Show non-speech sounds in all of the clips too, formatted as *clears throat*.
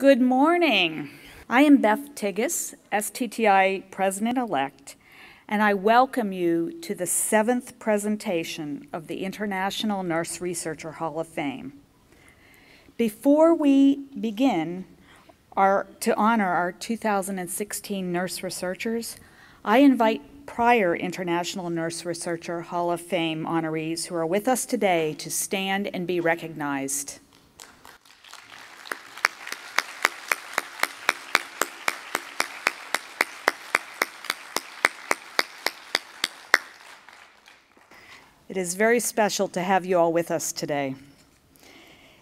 Good morning. I am Beth Tigges, STTI President elect, and I welcome you to the seventh presentation of the International Nurse Researcher Hall of Fame. Before we begin our, to honor our 2016 nurse researchers, I invite prior International Nurse Researcher Hall of Fame honorees who are with us today to stand and be recognized. It is very special to have you all with us today.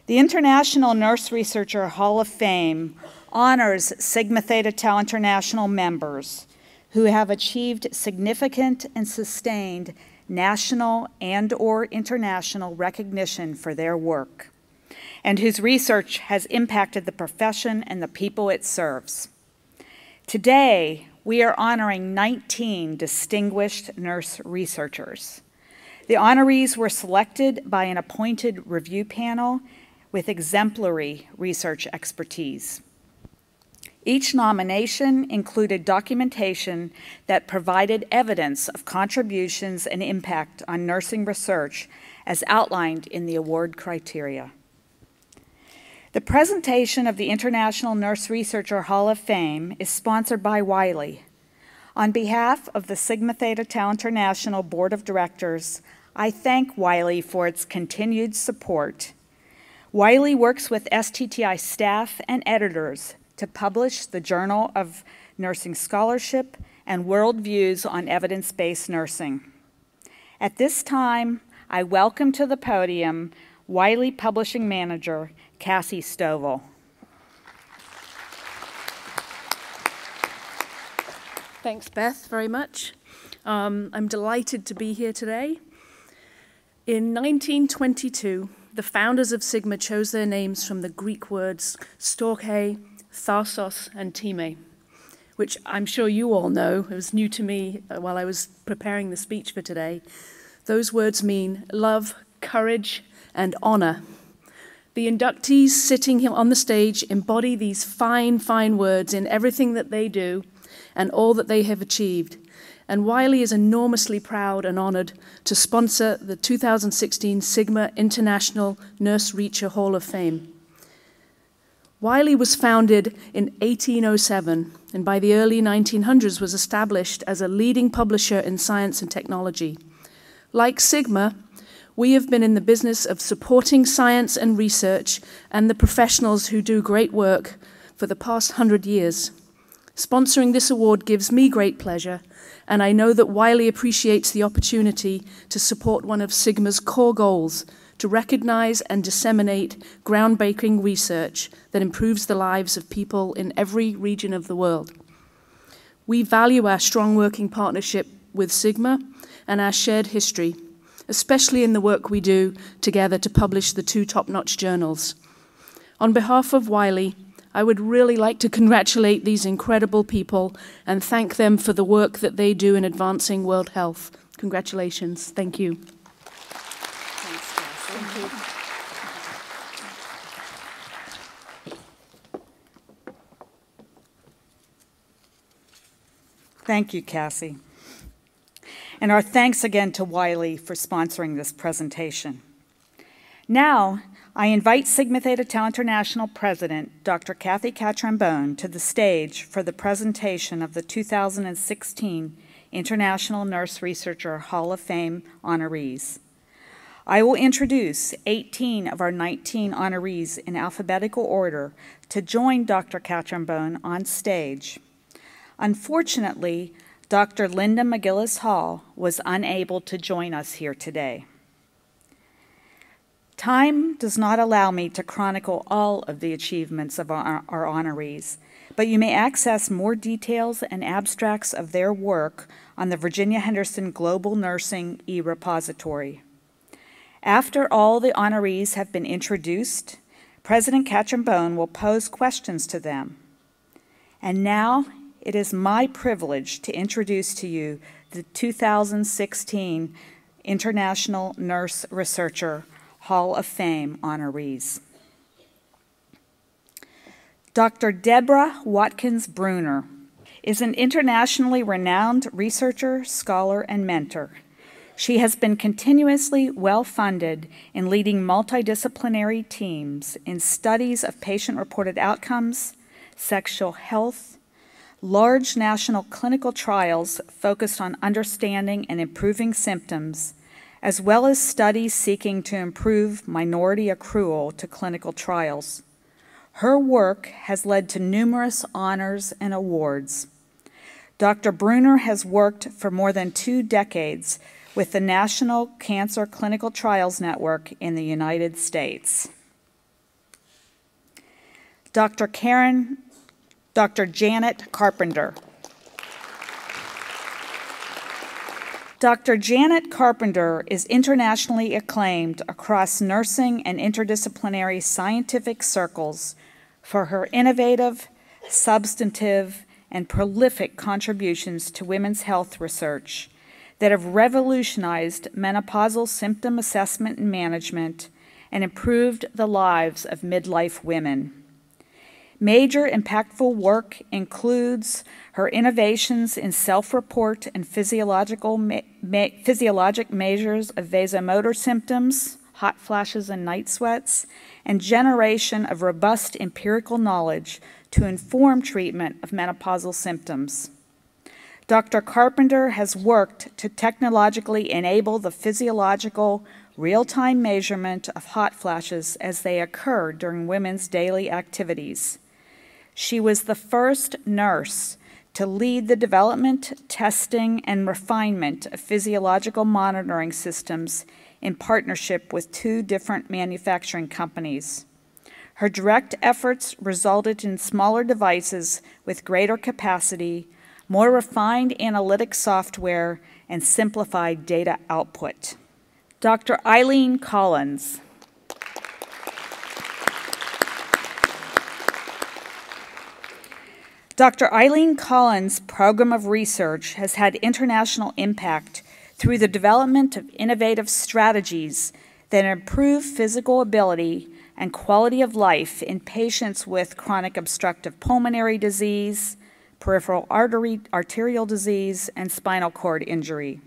The International Nurse Researcher Hall of Fame honors Sigma Theta Tau International members who have achieved significant and sustained national and or international recognition for their work and whose research has impacted the profession and the people it serves. Today, we are honoring 19 distinguished nurse researchers. The honorees were selected by an appointed review panel with exemplary research expertise. Each nomination included documentation that provided evidence of contributions and impact on nursing research as outlined in the award criteria. The presentation of the International Nurse Researcher Hall of Fame is sponsored by Wiley. On behalf of the Sigma Theta Tau International Board of Directors, I thank Wiley for its continued support. Wiley works with STTI staff and editors to publish the Journal of Nursing Scholarship and Worldviews on Evidence-Based Nursing. At this time, I welcome to the podium Wiley Publishing Manager, Cassie Stovall. Thanks, Beth, very much. Um, I'm delighted to be here today. In 1922, the founders of Sigma chose their names from the Greek words storge, tharsos, and time, which I'm sure you all know. It was new to me uh, while I was preparing the speech for today. Those words mean love, courage, and honor. The inductees sitting on the stage embody these fine, fine words in everything that they do and all that they have achieved and Wiley is enormously proud and honored to sponsor the 2016 Sigma International Nurse Reacher Hall of Fame. Wiley was founded in 1807 and by the early 1900s was established as a leading publisher in science and technology. Like Sigma, we have been in the business of supporting science and research and the professionals who do great work for the past hundred years. Sponsoring this award gives me great pleasure and I know that Wiley appreciates the opportunity to support one of Sigma's core goals to recognize and disseminate groundbreaking research that improves the lives of people in every region of the world. We value our strong working partnership with Sigma and our shared history, especially in the work we do together to publish the two top-notch journals. On behalf of Wiley, I would really like to congratulate these incredible people and thank them for the work that they do in advancing world health. Congratulations. Thank you. Thank you. Thank you, Cassie. And our thanks again to Wiley for sponsoring this presentation. Now, I invite Sigma Theta Tau International President, Dr. Kathy Catrambone, to the stage for the presentation of the 2016 International Nurse Researcher Hall of Fame honorees. I will introduce 18 of our 19 honorees in alphabetical order to join Dr. Catrambone on stage. Unfortunately, Dr. Linda McGillis Hall was unable to join us here today. Time does not allow me to chronicle all of the achievements of our, our, honorees, but you may access more details and abstracts of their work on the Virginia Henderson Global Nursing e-repository. After all the honorees have been introduced, President Catrambone will pose questions to them. And now it is my privilege to introduce to you the 2016 International Nurse Researcher Hall of Fame honorees. Dr. Deborah Watkins Bruner is an internationally renowned researcher, scholar, and mentor. She has been continuously well funded in leading multidisciplinary teams in studies of patient reported outcomes, sexual health, large national clinical trials focused on understanding and improving symptoms, as well as studies seeking to improve minority accrual to clinical trials. Her work has led to numerous honors and awards. Dr. Bruner has worked for more than two decades with the National Cancer Clinical Trials Network in the United States. Dr. Karen, Dr. Janet Carpenter. Dr. Janet Carpenter is internationally acclaimed across nursing and interdisciplinary scientific circles for her innovative, substantive, and prolific contributions to women's health research that have revolutionized menopausal symptom assessment and management and improved the lives of midlife women. Major impactful work includes her innovations in self-report and physiological physiologic measures of vasomotor symptoms, hot flashes and night sweats, and generation of robust empirical knowledge to inform treatment of menopausal symptoms. Dr. Carpenter has worked to technologically enable the physiological real-time measurement of hot flashes as they occur during women's daily activities. She was the first nurse to lead the development, testing, and refinement of physiological monitoring systems in partnership with two different manufacturing companies. Her direct efforts resulted in smaller devices with greater capacity, more refined analytic software, and simplified data output. Dr. Eileen Collins. Dr. Eileen Collins' program of research has had international impact through the development of innovative strategies that improve physical ability and quality of life in patients with chronic obstructive pulmonary disease, peripheral artery, arterial disease, and spinal cord injury.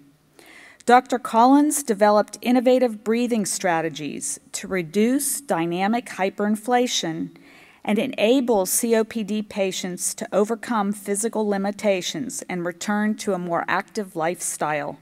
Dr. Collins developed innovative breathing strategies to reduce dynamic hyperinflation and enable COPD patients to overcome physical limitations and return to a more active lifestyle.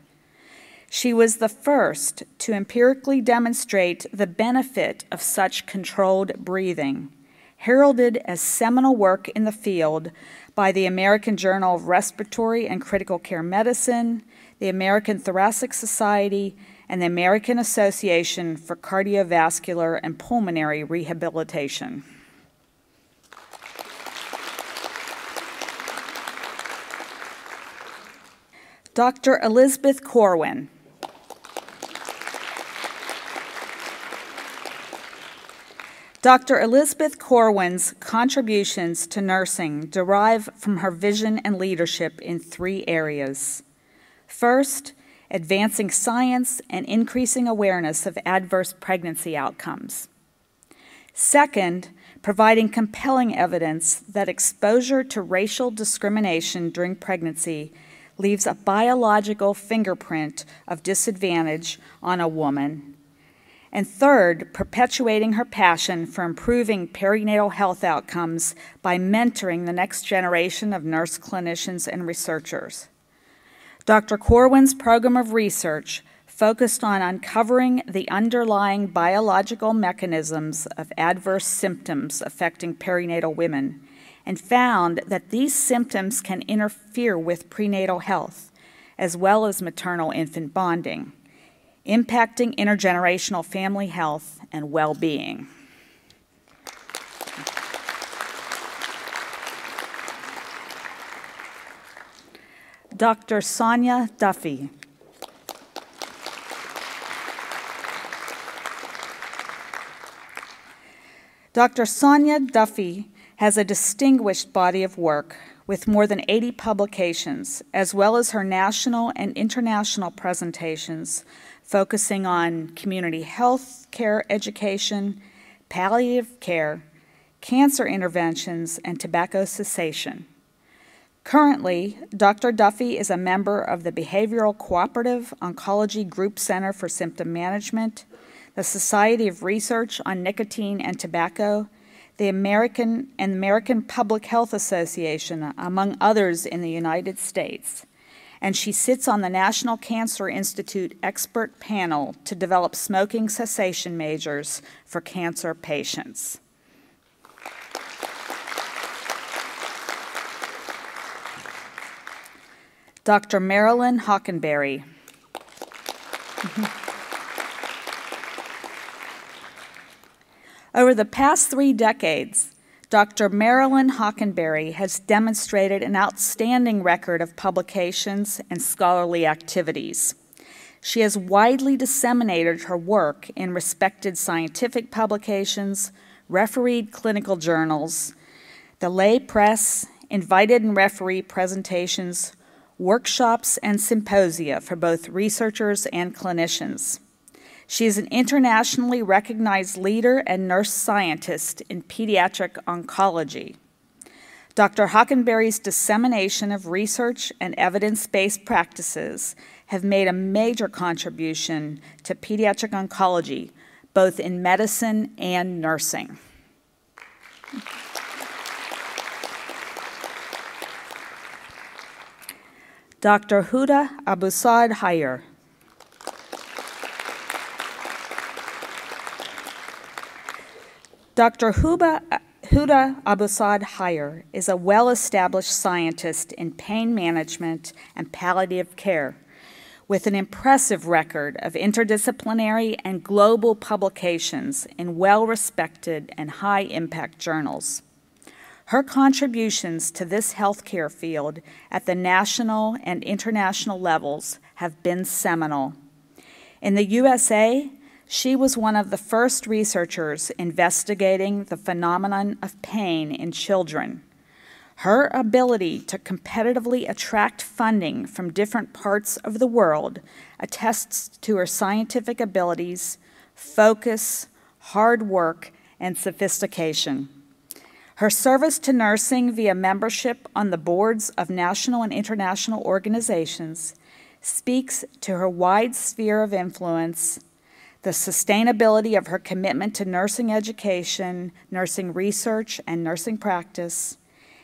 She was the first to empirically demonstrate the benefit of such controlled breathing, heralded as seminal work in the field by the American Journal of Respiratory and Critical Care Medicine, the American Thoracic Society, and the American Association for Cardiovascular and Pulmonary Rehabilitation. Dr. Elizabeth Corwin. Dr. Elizabeth Corwin's contributions to nursing derive from her vision and leadership in three areas. First, advancing science and increasing awareness of adverse pregnancy outcomes. Second, providing compelling evidence that exposure to racial discrimination during pregnancy leaves a biological fingerprint of disadvantage on a woman and third, perpetuating her passion for improving perinatal health outcomes by mentoring the next generation of nurse clinicians and researchers. Dr. Corwin's program of research focused on uncovering the underlying biological mechanisms of adverse symptoms affecting perinatal women and found that these symptoms can interfere with prenatal health as well as maternal infant bonding impacting intergenerational family health and well being. Dr. Sonia Duffy. Dr. Sonia Duffy has a distinguished body of work with more than 80 publications, as well as her national and international presentations focusing on community health care education, palliative care, cancer interventions, and tobacco cessation. Currently, Dr. Duffy is a member of the Behavioral Cooperative Oncology Group Center for Symptom Management, the Society of Research on Nicotine and Tobacco, the American and American Public Health Association, among others in the United States. And she sits on the National Cancer Institute expert panel to develop smoking cessation measures for cancer patients. Dr. Marilyn Hockenberry. *laughs* Over the past three decades, Dr. Marilyn Hockenberry has demonstrated an outstanding record of publications and scholarly activities. She has widely disseminated her work in respected scientific publications, refereed clinical journals, the lay press, invited and referee presentations, workshops, and symposia for both researchers and clinicians. She is an internationally recognized leader and nurse scientist in pediatric oncology. Dr. Hockenberry's dissemination of research and evidence-based practices have made a major contribution to pediatric oncology, both in medicine and nursing. Dr. Huda Abu-Saad Huijer. Dr. Huba, Huda Abu-Saad Huijer is a well-established scientist in pain management and palliative care with an impressive record of interdisciplinary and global publications in well-respected and high-impact journals. Her contributions to this healthcare field at the national and international levels have been seminal. In the USA, she was one of the first researchers investigating the phenomenon of pain in children. Her ability to competitively attract funding from different parts of the world attests to her scientific abilities, focus, hard work, and sophistication. Her service to nursing via membership on the boards of national and international organizations speaks to her wide sphere of influence, the sustainability of her commitment to nursing education, nursing research, and nursing practice,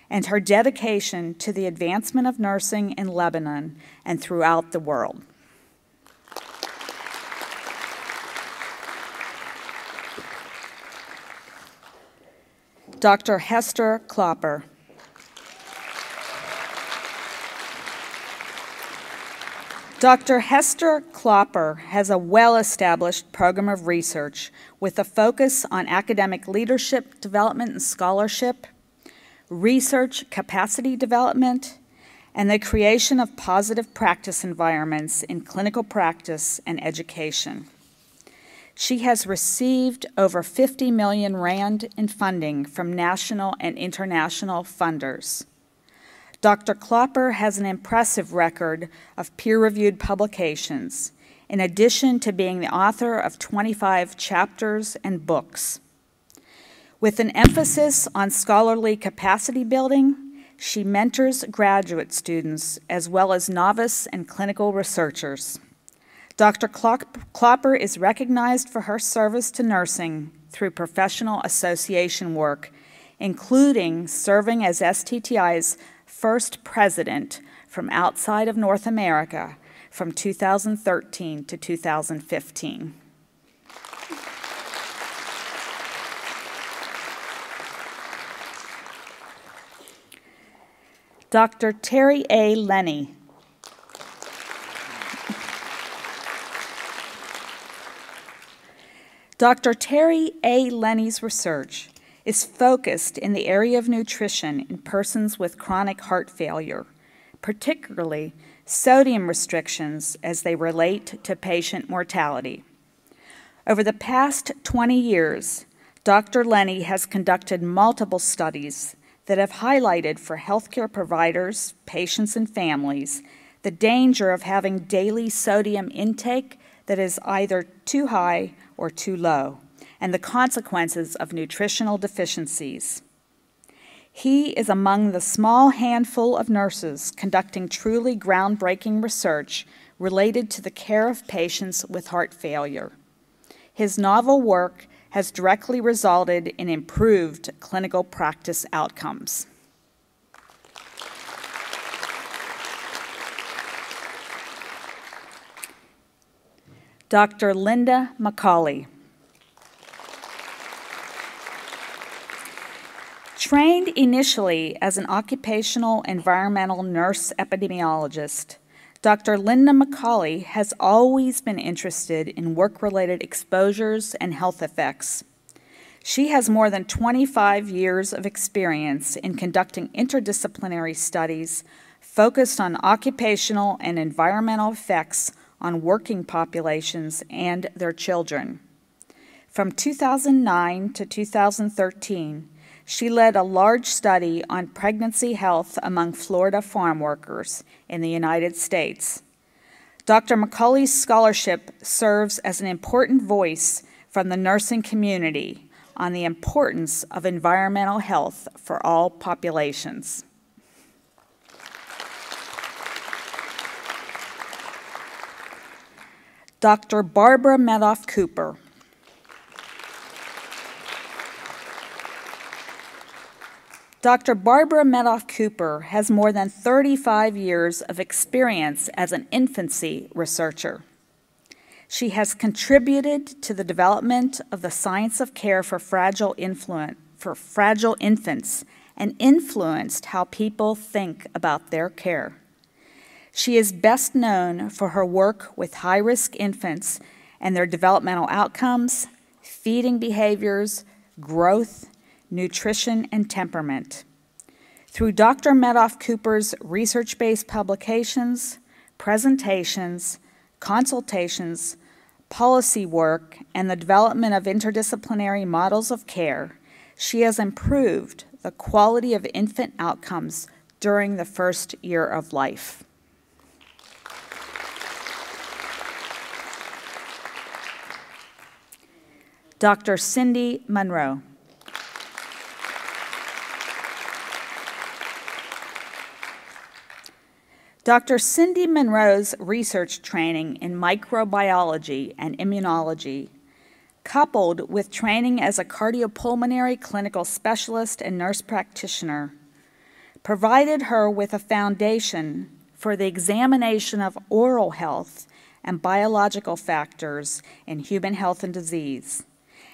and her dedication to the advancement of nursing in Lebanon and throughout the world. Dr. Hester Klopper. Dr. Hester Klopper has a well-established program of research with a focus on academic leadership development and scholarship, research capacity development, and the creation of positive practice environments in clinical practice and education. She has received over 50 million rand in funding from national and international funders. Dr. Klopper has an impressive record of peer-reviewed publications, in addition to being the author of 25 chapters and books. With an emphasis on scholarly capacity building, she mentors graduate students as well as novice and clinical researchers. Dr. Klopper is recognized for her service to nursing through professional association work, including serving as STTI's first president from outside of North America from 2013 to 2015. Dr. Terry A. Lennie. Dr. Terry A. Lennie's research is focused in the area of nutrition in persons with chronic heart failure, particularly sodium restrictions as they relate to patient mortality. Over the past 20 years, Dr. Lennie has conducted multiple studies that have highlighted for healthcare providers, patients, and families the danger of having daily sodium intake that is either too high or too low, and the consequences of nutritional deficiencies. He is among the small handful of nurses conducting truly groundbreaking research related to the care of patients with heart failure. His novel work has directly resulted in improved clinical practice outcomes. Dr. Linda McCauley. Trained initially as an occupational environmental nurse epidemiologist, Dr. Linda McCauley has always been interested in work related exposures and health effects. She has more than 25 years of experience in conducting interdisciplinary studies focused on occupational and environmental effects on working populations and their children. From 2009 to 2013, she led a large study on pregnancy health among Florida farm workers in the United States. Dr. McCauley's scholarship serves as an important voice from the nursing community on the importance of environmental health for all populations. Dr. Barbara Medoff Cooper. Dr. Barbara Medoff Cooper has more than 35 years of experience as an infancy researcher. She has contributed to the development of the science of care for fragile, for fragile infants and influenced how people think about their care. She is best known for her work with high risk infants and their developmental outcomes, feeding behaviors, growth, nutrition, and temperament. Through Dr. Medoff Cooper's research based publications, presentations, consultations, policy work, and the development of interdisciplinary models of care, she has improved the quality of infant outcomes during the first year of life. Dr. Cindy Munro. Dr. Cindy Munro's research training in microbiology and immunology, coupled with training as a cardiopulmonary clinical specialist and nurse practitioner, provided her with a foundation for the examination of oral health and biological factors in human health and disease,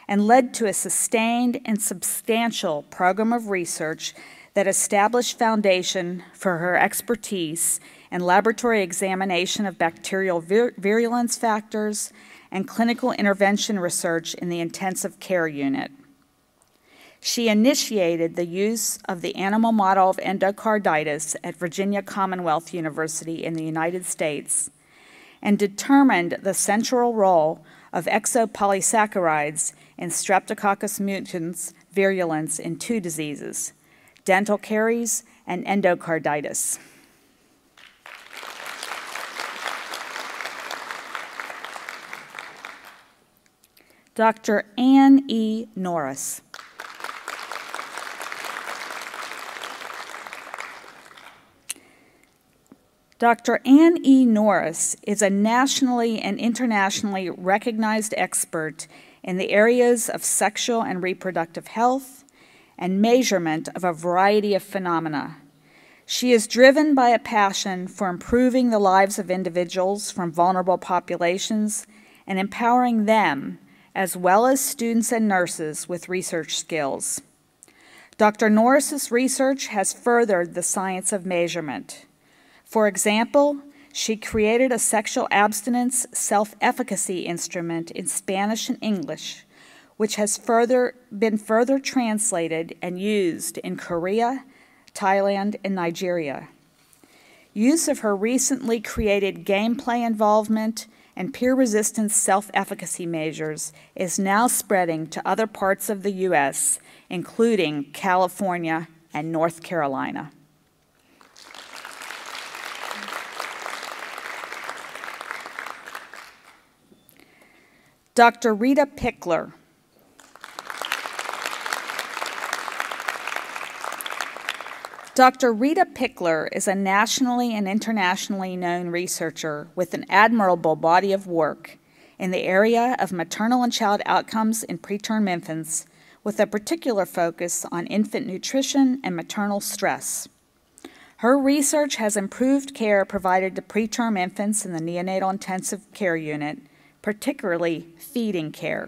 and led to a sustained and substantial program of research that established foundation for her expertise and laboratory examination of bacterial vir virulence factors, and clinical intervention research in the intensive care unit. She initiated the use of the animal model of endocarditis at Virginia Commonwealth University in the United States and determined the central role of exopolysaccharides in Streptococcus mutans virulence in two diseases, dental caries and endocarditis. Dr. Anne E. Norris. Dr. Anne E. Norris is a nationally and internationally recognized expert in the areas of sexual and reproductive health and measurement of a variety of phenomena. She is driven by a passion for improving the lives of individuals from vulnerable populations and empowering them as well as students and nurses with research skills. Dr. Norris's research has furthered the science of measurement. For example, she created a sexual abstinence self-efficacy instrument in Spanish and English, which has further been further translated and used in Korea, Thailand, and Nigeria. Use of her recently created gameplay involvement and peer resistance self efficacy measures is now spreading to other parts of the U.S., including California and North Carolina. Dr. Rita Pickler. Dr. Rita Pickler is a nationally and internationally known researcher with an admirable body of work in the area of maternal and child outcomes in preterm infants, with a particular focus on infant nutrition and maternal stress. Her research has improved care provided to preterm infants in the neonatal intensive care unit, particularly feeding care.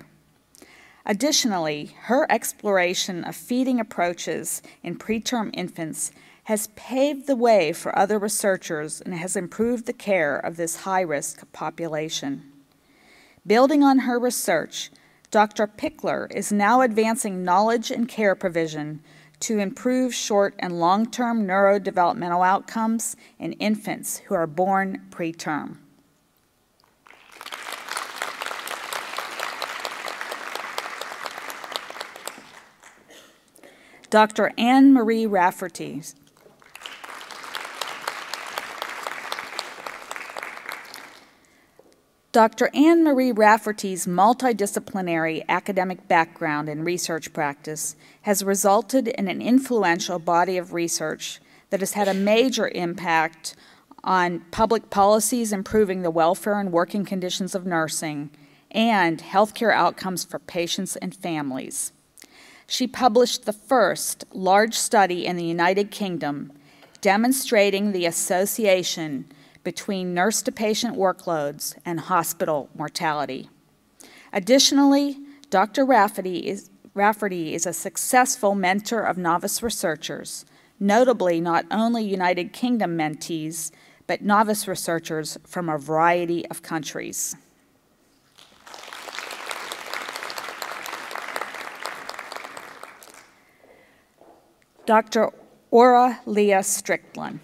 Additionally, her exploration of feeding approaches in preterm infants has paved the way for other researchers and has improved the care of this high risk population. Building on her research, Dr. Pickler is now advancing knowledge and care provision to improve short and long term neurodevelopmental outcomes in infants who are born preterm. Dr. Anne Marie Rafferty. Dr. Anne Marie Rafferty's multidisciplinary academic background and research practice has resulted in an influential body of research that has had a major impact on public policies improving the welfare and working conditions of nursing and healthcare outcomes for patients and families she published the first large study in the United Kingdom demonstrating the association between nurse to patient workloads and hospital mortality. Additionally, Dr. Rafferty is, Rafferty is a successful mentor of novice researchers, notably not only United Kingdom mentees, but novice researchers from a variety of countries. Dr. Ora Lea Strickland.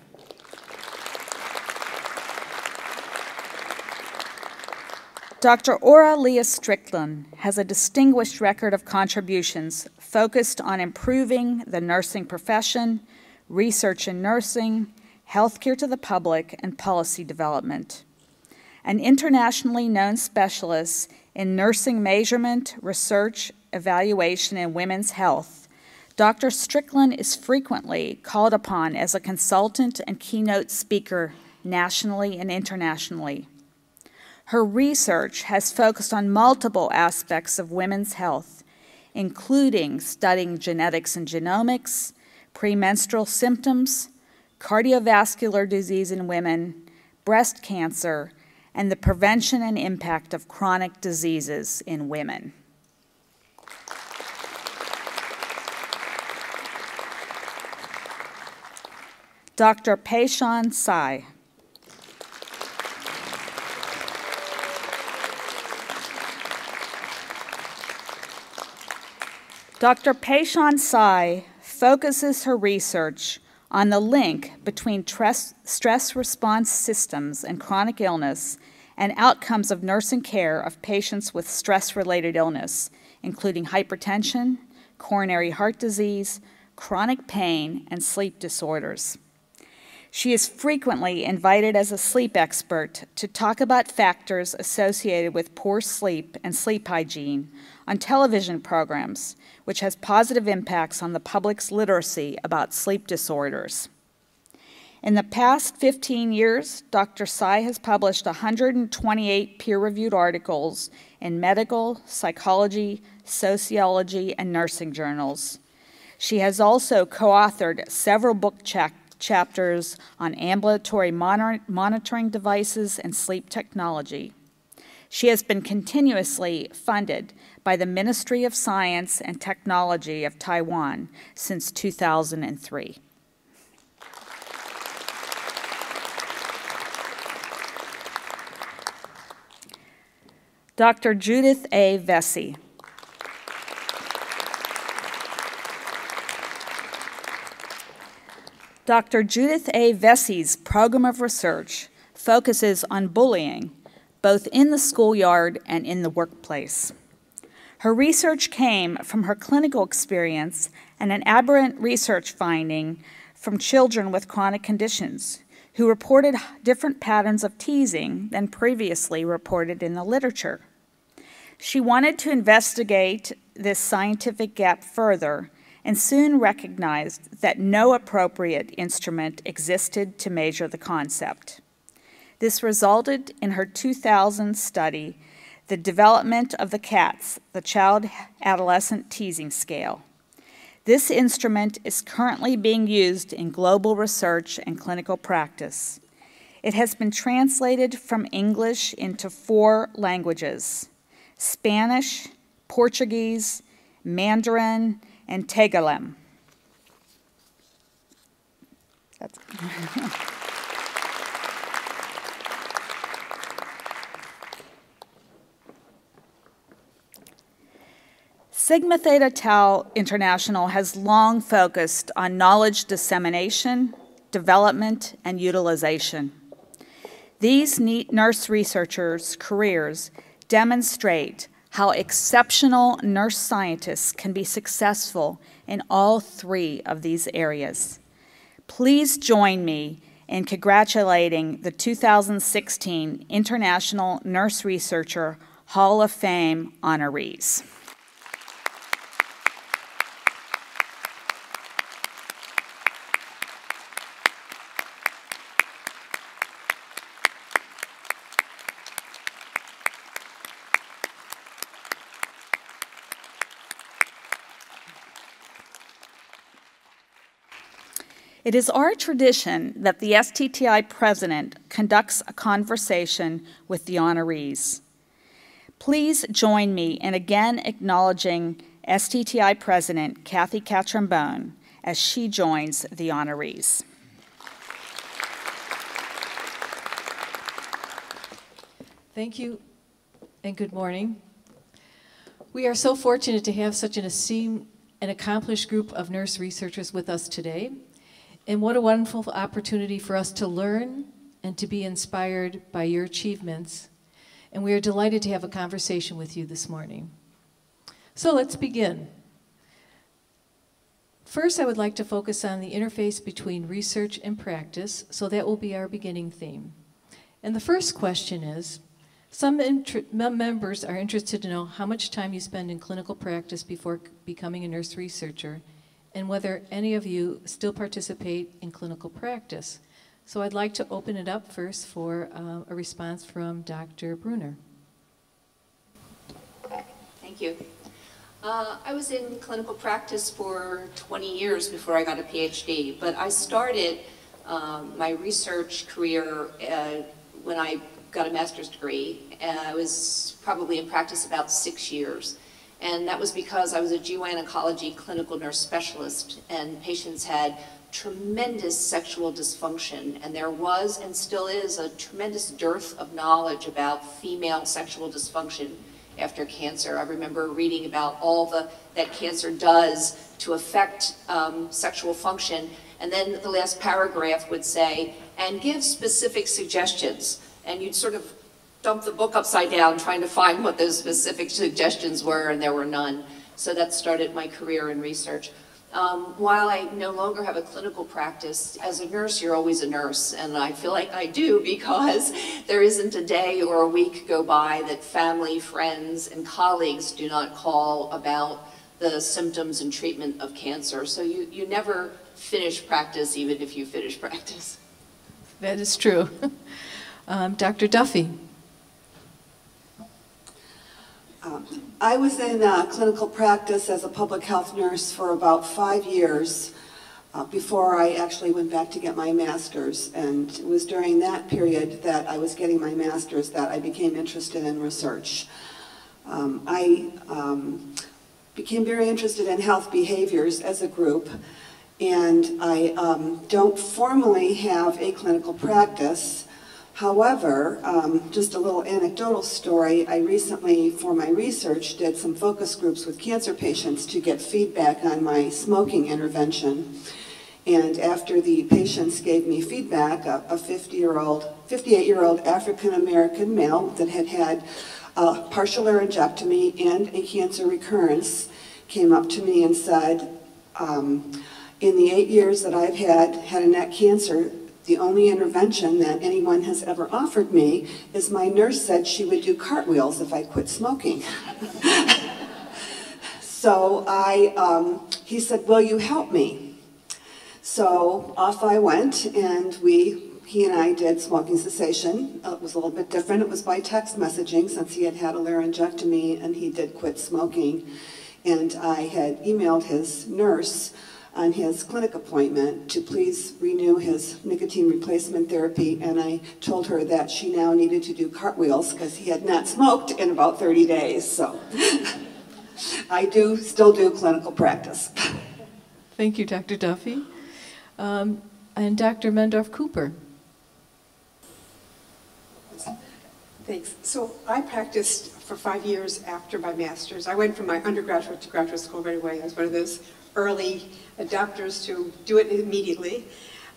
Dr. Ora Lea Strickland has a distinguished record of contributions focused on improving the nursing profession, research in nursing, healthcare to the public, and policy development. An internationally known specialist in nursing measurement, research, evaluation, and women's health, Dr. Strickland is frequently called upon as a consultant and keynote speaker nationally and internationally. Her research has focused on multiple aspects of women's health, including studying genetics and genomics, premenstrual symptoms, cardiovascular disease in women, breast cancer, and the prevention and impact of chronic diseases in women. Dr. Peishan Tsai. Dr. Peishan Tsai focuses her research on the link between stress response systems and chronic illness and outcomes of nursing care of patients with stress related illness, including hypertension, coronary heart disease, chronic pain, and sleep disorders. She is frequently invited as a sleep expert to talk about factors associated with poor sleep and sleep hygiene on television programs, which has positive impacts on the public's literacy about sleep disorders. In the past 15 years, Dr. Tsai has published 128 peer reviewed articles in medical, psychology, sociology, and nursing journals. She has also co authored several book chapters on ambulatory monitoring devices and sleep technology. She has been continuously funded by the Ministry of Science and Technology of Taiwan since 2003. Dr. Judith A. Vessey. Dr. Judith A. Vessey's program of research focuses on bullying, both in the schoolyard and in the workplace. Her research came from her clinical experience and an aberrant research finding from children with chronic conditions who reported different patterns of teasing than previously reported in the literature. She wanted to investigate this scientific gap further and soon recognized that no appropriate instrument existed to measure the concept. This resulted in her 2000 study, The Development of the CATS, the Child Adolescent Teasing Scale. This instrument is currently being used in global research and clinical practice. It has been translated from English into four languages Spanish, Portuguese, Mandarin, and Tagalog. That's *laughs* Sigma Theta Tau International has long focused on knowledge dissemination, development, and utilization. These nurse researchers' careers demonstrate how exceptional nurse scientists can be successful in all three of these areas. Please join me in congratulating the 2016 International Nurse Researcher Hall of Fame honorees. It is our tradition that the STTI president conducts a conversation with the honorees. Please join me in again acknowledging STTI president Kathy Catrambone as she joins the honorees. Thank you and good morning. We are so fortunate to have such an esteemed and accomplished group of nurse researchers with us today. And what a wonderful opportunity for us to learn and to be inspired by your achievements. And we are delighted to have a conversation with you this morning. So let's begin. First, I would like to focus on the interface between research and practice, so that will be our beginning theme. And the first question is, some members are interested to know how much time you spend in clinical practice before becoming a nurse researcher and whether any of you still participate in clinical practice. So I'd like to open it up first for uh, a response from Dr. Bruner. Thank you. Uh, I was in clinical practice for 20 years before I got a PhD, but I started um, my research career uh, when I got a master's degree. And I was probably in practice about six years. And that was because I was a GYN oncology clinical nurse specialist and patients had tremendous sexual dysfunction and there was and still is a tremendous dearth of knowledge about female sexual dysfunction after cancer. I remember reading about all the, that cancer does to affect um, sexual function and then the last paragraph would say, and give specific suggestions. And you'd sort of dumped the book upside down trying to find what those specific suggestions were, and there were none. So that started my career in research. Um, while I no longer have a clinical practice, as a nurse, you're always a nurse, and I feel like I do *laughs* because there isn't a day or a week go by that family, friends, and colleagues do not call about the symptoms and treatment of cancer. So you, you never finish practice, even if you finish *laughs* practice. That is true. *laughs* um, Dr. Duffy. Um, I was in uh, clinical practice as a public health nurse for about five years uh, before I actually went back to get my master's. And it was during that period that I was getting my master's that I became interested in research. Um, I um, became very interested in health behaviors as a group. And I um, don't formally have a clinical practice, However, um, just a little anecdotal story, I recently, for my research, did some focus groups with cancer patients to get feedback on my smoking intervention. And after the patients gave me feedback, a 50-year-old, 58-year-old African-American male that had had a partial laryngectomy and a cancer recurrence came up to me and said, um, in the eight years that I've had head and neck cancer, the only intervention that anyone has ever offered me is my nurse said she would do cartwheels if I quit smoking. *laughs* So I, um, he said, will you help me? So off I went and we, he and I did smoking cessation. It was a little bit different. It was by text messaging since he had had a laryngectomy and he did quit smoking. And I had emailed his nurse on his clinic appointment to please renew his nicotine replacement therapy. And I told her that she now needed to do cartwheels because he had not smoked in about 30 days. So *laughs* I do, still do clinical practice. Thank you, Dr. Duffy. Um, and Dr. Medoff-Cooper. Thanks. So I practiced for five years after my master's. I went from my undergraduate to graduate school right away. I was one of those early adopters to do it immediately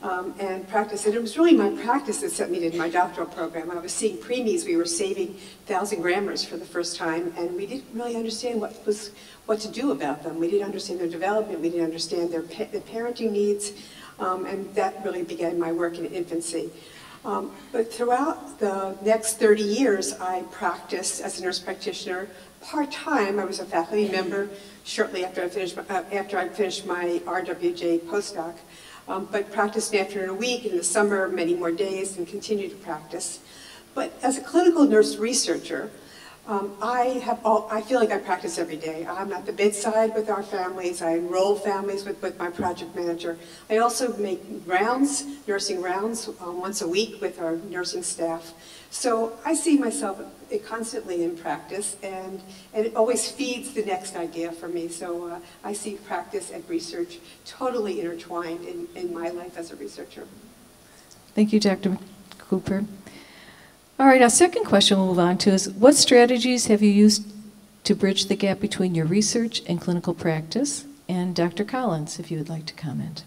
um, and practice. And it was really my practice that sent me to my doctoral program. I was seeing preemies. We were saving 1,000 grammars for the first time, and we didn't really understand what was what to do about them. We didn't understand their development. We didn't understand their, pa their parenting needs, um, and that really began my work in infancy. Um, but throughout the next 30 years, I practiced as a nurse practitioner part-time. I was a faculty member shortly after I finished my, uh, after I finished my RWJ postdoc, um, but practiced an afternoon a week in the summer, many more days, and continued to practice. But as a clinical nurse researcher, um, I have all, I feel like I practice every day. I'm at the bedside with our families. I enroll families with, with my project manager. I also make rounds, nursing rounds, um, once a week with our nursing staff. So I see myself constantly in practice, and, and it always feeds the next idea for me. So uh, I see practice and research totally intertwined in, in my life as a researcher. Thank you, Dr. Cooper. All right, our second question we'll move on to is what strategies have you used to bridge the gap between your research and clinical practice? And Dr. Collins, if you would like to comment.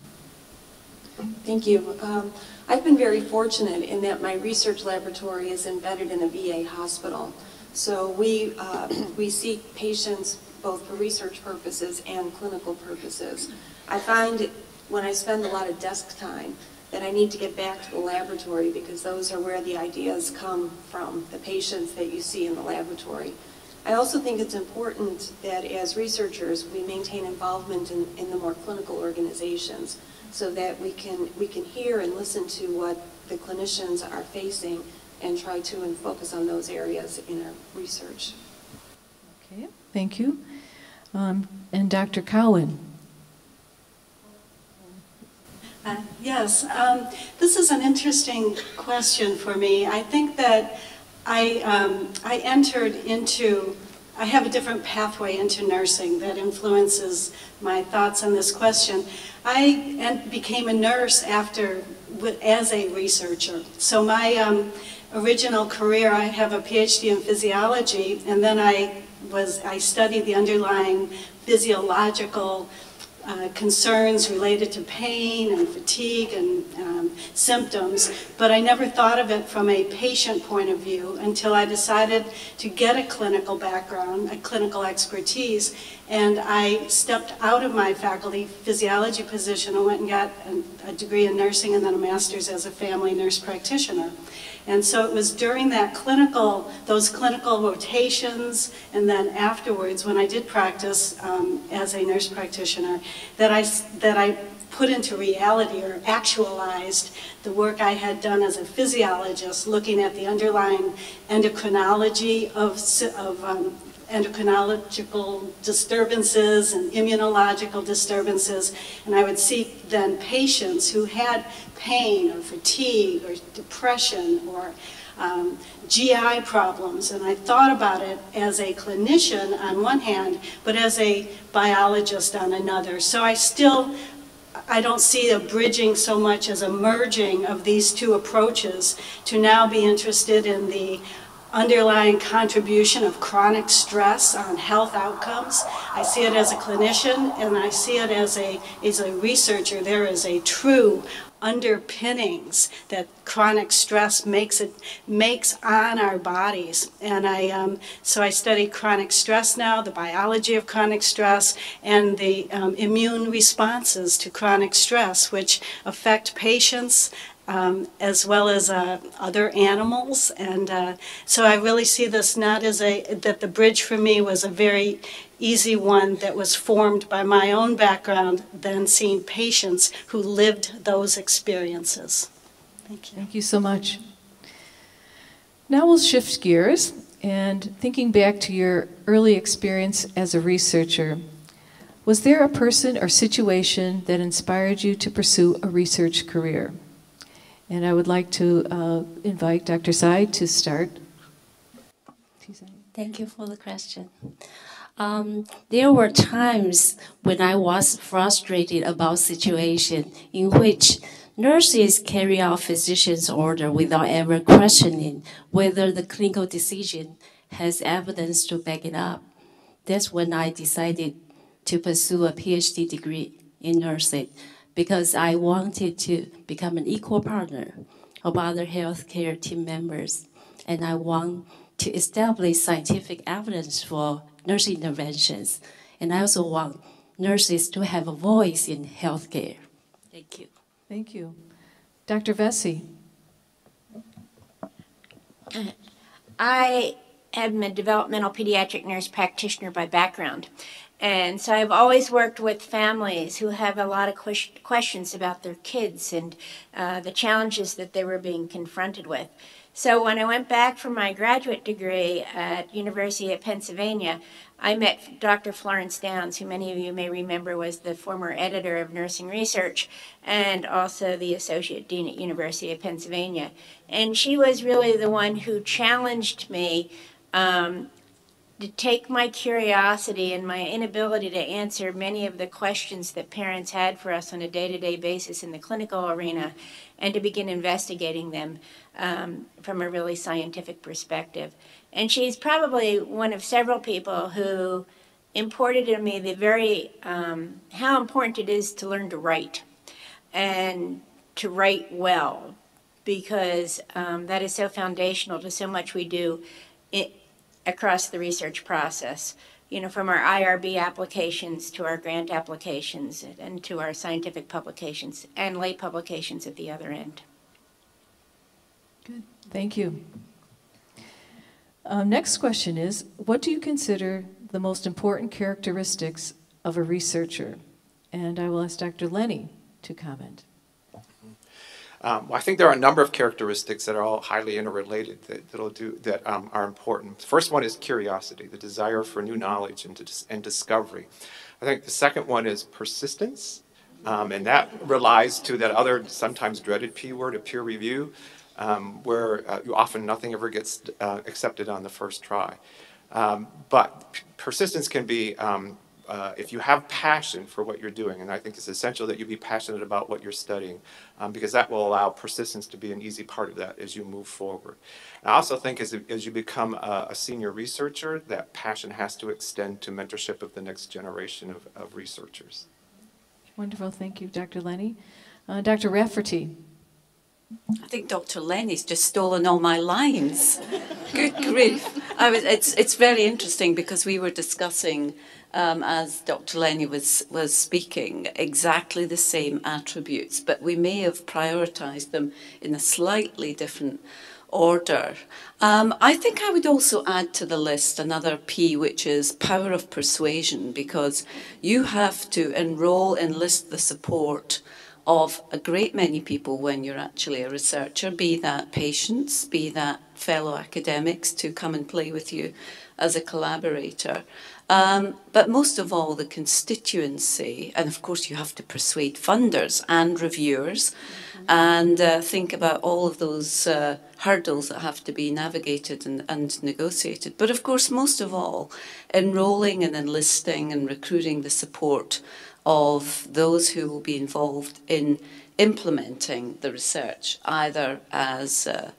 Thank you. Um, I've been very fortunate in that my research laboratory is embedded in a VA hospital. So we, uh, we see patients both for research purposes and clinical purposes. I find when I spend a lot of desk time that I need to get back to the laboratory because those are where the ideas come from, the patients that you see in the laboratory. I also think it's important that as researchers we maintain involvement in, in the more clinical organizations so that we can, we can hear and listen to what the clinicians are facing and try to and focus on those areas in our research. Okay, thank you. Um, and Dr. Cowan. Uh, yes, um, this is an interesting question for me. I think that I, um, I entered into, I have a different pathway into nursing that influences my thoughts on this question. I became a nurse after, as a researcher. So my um, original career, I have a PhD in physiology, and then I was, I studied the underlying physiological uh, concerns related to pain and fatigue and um, symptoms, but I never thought of it from a patient point of view until I decided to get a clinical background, a clinical expertise, and I stepped out of my faculty physiology position and went and got a, a degree in nursing and then a master's as a family nurse practitioner. And so it was during that clinical, those clinical rotations, and then afterwards, when I did practice um, as a nurse practitioner, that I, that I put into reality or actualized the work I had done as a physiologist, looking at the underlying endocrinology of, of um, endocrinological disturbances and immunological disturbances. And I would see then patients who had pain or fatigue or depression or um, GI problems. And I thought about it as a clinician on one hand, but as a biologist on another. So I still I don't see a bridging so much as a merging of these two approaches to now be interested in the underlying contribution of chronic stress on health outcomes. I see it as a clinician and I see it as a, as a researcher. There is a true underpinnings that chronic stress makes it makes on our bodies and I um, so I study chronic stress now the biology of chronic stress and the um, immune responses to chronic stress which affect patients um, as well as uh, other animals. And uh, so I really see this not as a, that the bridge for me was a very easy one that was formed by my own background than seeing patients who lived those experiences. Thank you. Thank you so much. Now we'll shift gears and thinking back to your early experience as a researcher, was there a person or situation that inspired you to pursue a research career? And I would like to uh, invite Dr. Tsai to start. Thank you for the question. Um, there were times when I was frustrated about situation in which nurses carry out physician's order without ever questioning whether the clinical decision has evidence to back it up. That's when I decided to pursue a PhD degree in nursing because I wanted to become an equal partner of other healthcare team members and I want to establish scientific evidence for nurse interventions. And I also want nurses to have a voice in healthcare. Thank you. Thank you. Dr. Vessey. Uh, I am a developmental pediatric nurse practitioner by background. And so I've always worked with families who have a lot of questions about their kids and uh, the challenges that they were being confronted with. So when I went back for my graduate degree at University of Pennsylvania, I met Dr. Florence Downs, who many of you may remember was the former editor of Nursing Research and also the associate dean at University of Pennsylvania. And she was really the one who challenged me um, to take my curiosity and my inability to answer many of the questions that parents had for us on a day-to-day basis in the clinical arena and to begin investigating them um, from a really scientific perspective. And she's probably one of several people who imported in me the very, um, how important it is to learn to write and to write well because um, that is so foundational to so much we do across the research process. You know, from our IRB applications to our grant applications and to our scientific publications and lay publications at the other end. Good. Thank you. Um, next question is What do you consider the most important characteristics of a researcher? And I will ask Dr. Lennie to comment. Um, I think there are a number of characteristics that are all highly interrelated that, do, that um, are important. The first one is curiosity, the desire for new knowledge and, to, and discovery. I think the second one is persistence, um, and that relies to that other sometimes dreaded P word of peer review um, where uh, often nothing ever gets uh, accepted on the first try. Um, but persistence can be, um, uh, if you have passion for what you're doing, and I think it's essential that you be passionate about what you're studying, um, because that will allow persistence to be an easy part of that as you move forward. And I also think as, as you become a, a, senior researcher, that passion has to extend to mentorship of the next generation of, of researchers. Wonderful, thank you, Dr. Lennie. Uh, Dr. Rafferty. I think Dr. Lennie's just stolen all my lines. *laughs* Good grief. I was, it's, it's very interesting because we were discussing, um, as Dr. Lennie was, was speaking, exactly the same attributes, but we may have prioritised them in a slightly different order. Um, I think I would also add to the list another P, which is power of persuasion, because you have to enrol, enlist the support of a great many people when you're actually a researcher, be that patients, be that fellow academics to come and play with you as a collaborator. Um, but most of all, the constituency, and of course, you have to persuade funders and reviewers mm-hmm. and uh, think about all of those uh, hurdles that have to be navigated and, and negotiated. But of course, most of all, enrolling and enlisting and recruiting the support of those who will be involved in implementing the research, either as uh,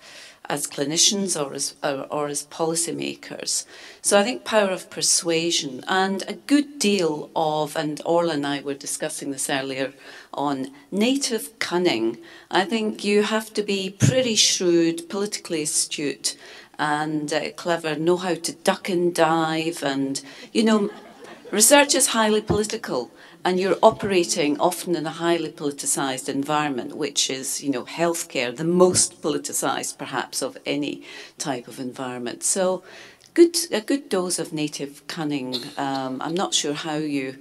as clinicians or as or, or as policymakers. So I think power of persuasion and a good deal of, and Orla and I were discussing this earlier on native cunning. I think you have to be pretty shrewd, politically astute, and uh, clever, know how to duck and dive, and you know, research is highly political and you're operating often in a highly politicized environment, which is, you know, healthcare, the most politicized perhaps of any type of environment. So good a good dose of native cunning. Um, I'm not sure how you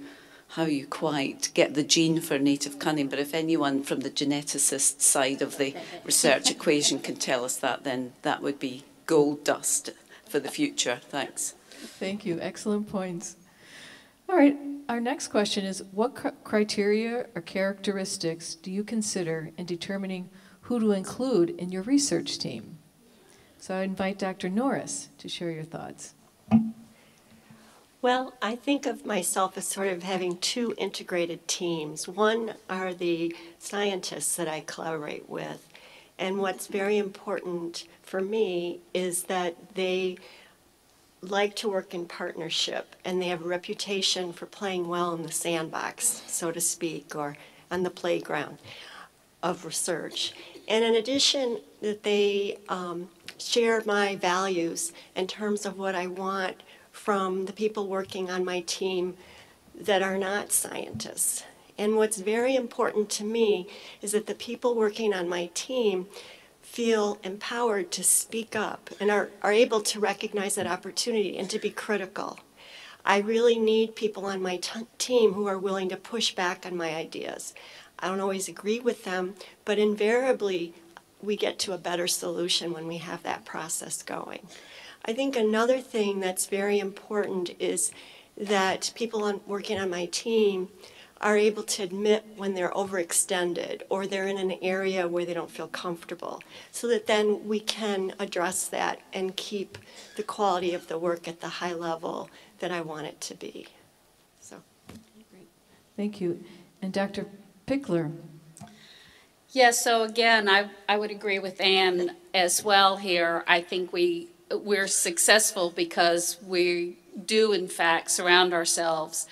how you quite get the gene for native cunning, but if anyone from the geneticist side of the research equation can tell us that, then that would be gold dust for the future. Thanks. Thank you. Excellent points. All right. Our next question is What cr- criteria or characteristics do you consider in determining who to include in your research team? So I invite Dr. Norris to share your thoughts. Well, I think of myself as sort of having two integrated teams. One are the scientists that I collaborate with. And what's very important for me is that they like to work in partnership and they have a reputation for playing well in the sandbox, so to speak, or on the playground of research. And in addition, that they um, share my values in terms of what I want from the people working on my team that are not scientists. And what's very important to me is that the people working on my team feel empowered to speak up and are, are able to recognize that opportunity and to be critical. I really need people on my team who are willing to push back on my ideas. I don't always agree with them, but invariably we get to a better solution when we have that process going. I think another thing that's very important is that people on, working on my team are able to admit when they're overextended or they're in an area where they don't feel comfortable so that then we can address that and keep the quality of the work at the high level that I want it to be. So Thank you. And Dr. Pickler. Yes, so again, I, I would agree with Anne as well here. I think we, we're successful because we do, in fact, surround ourselves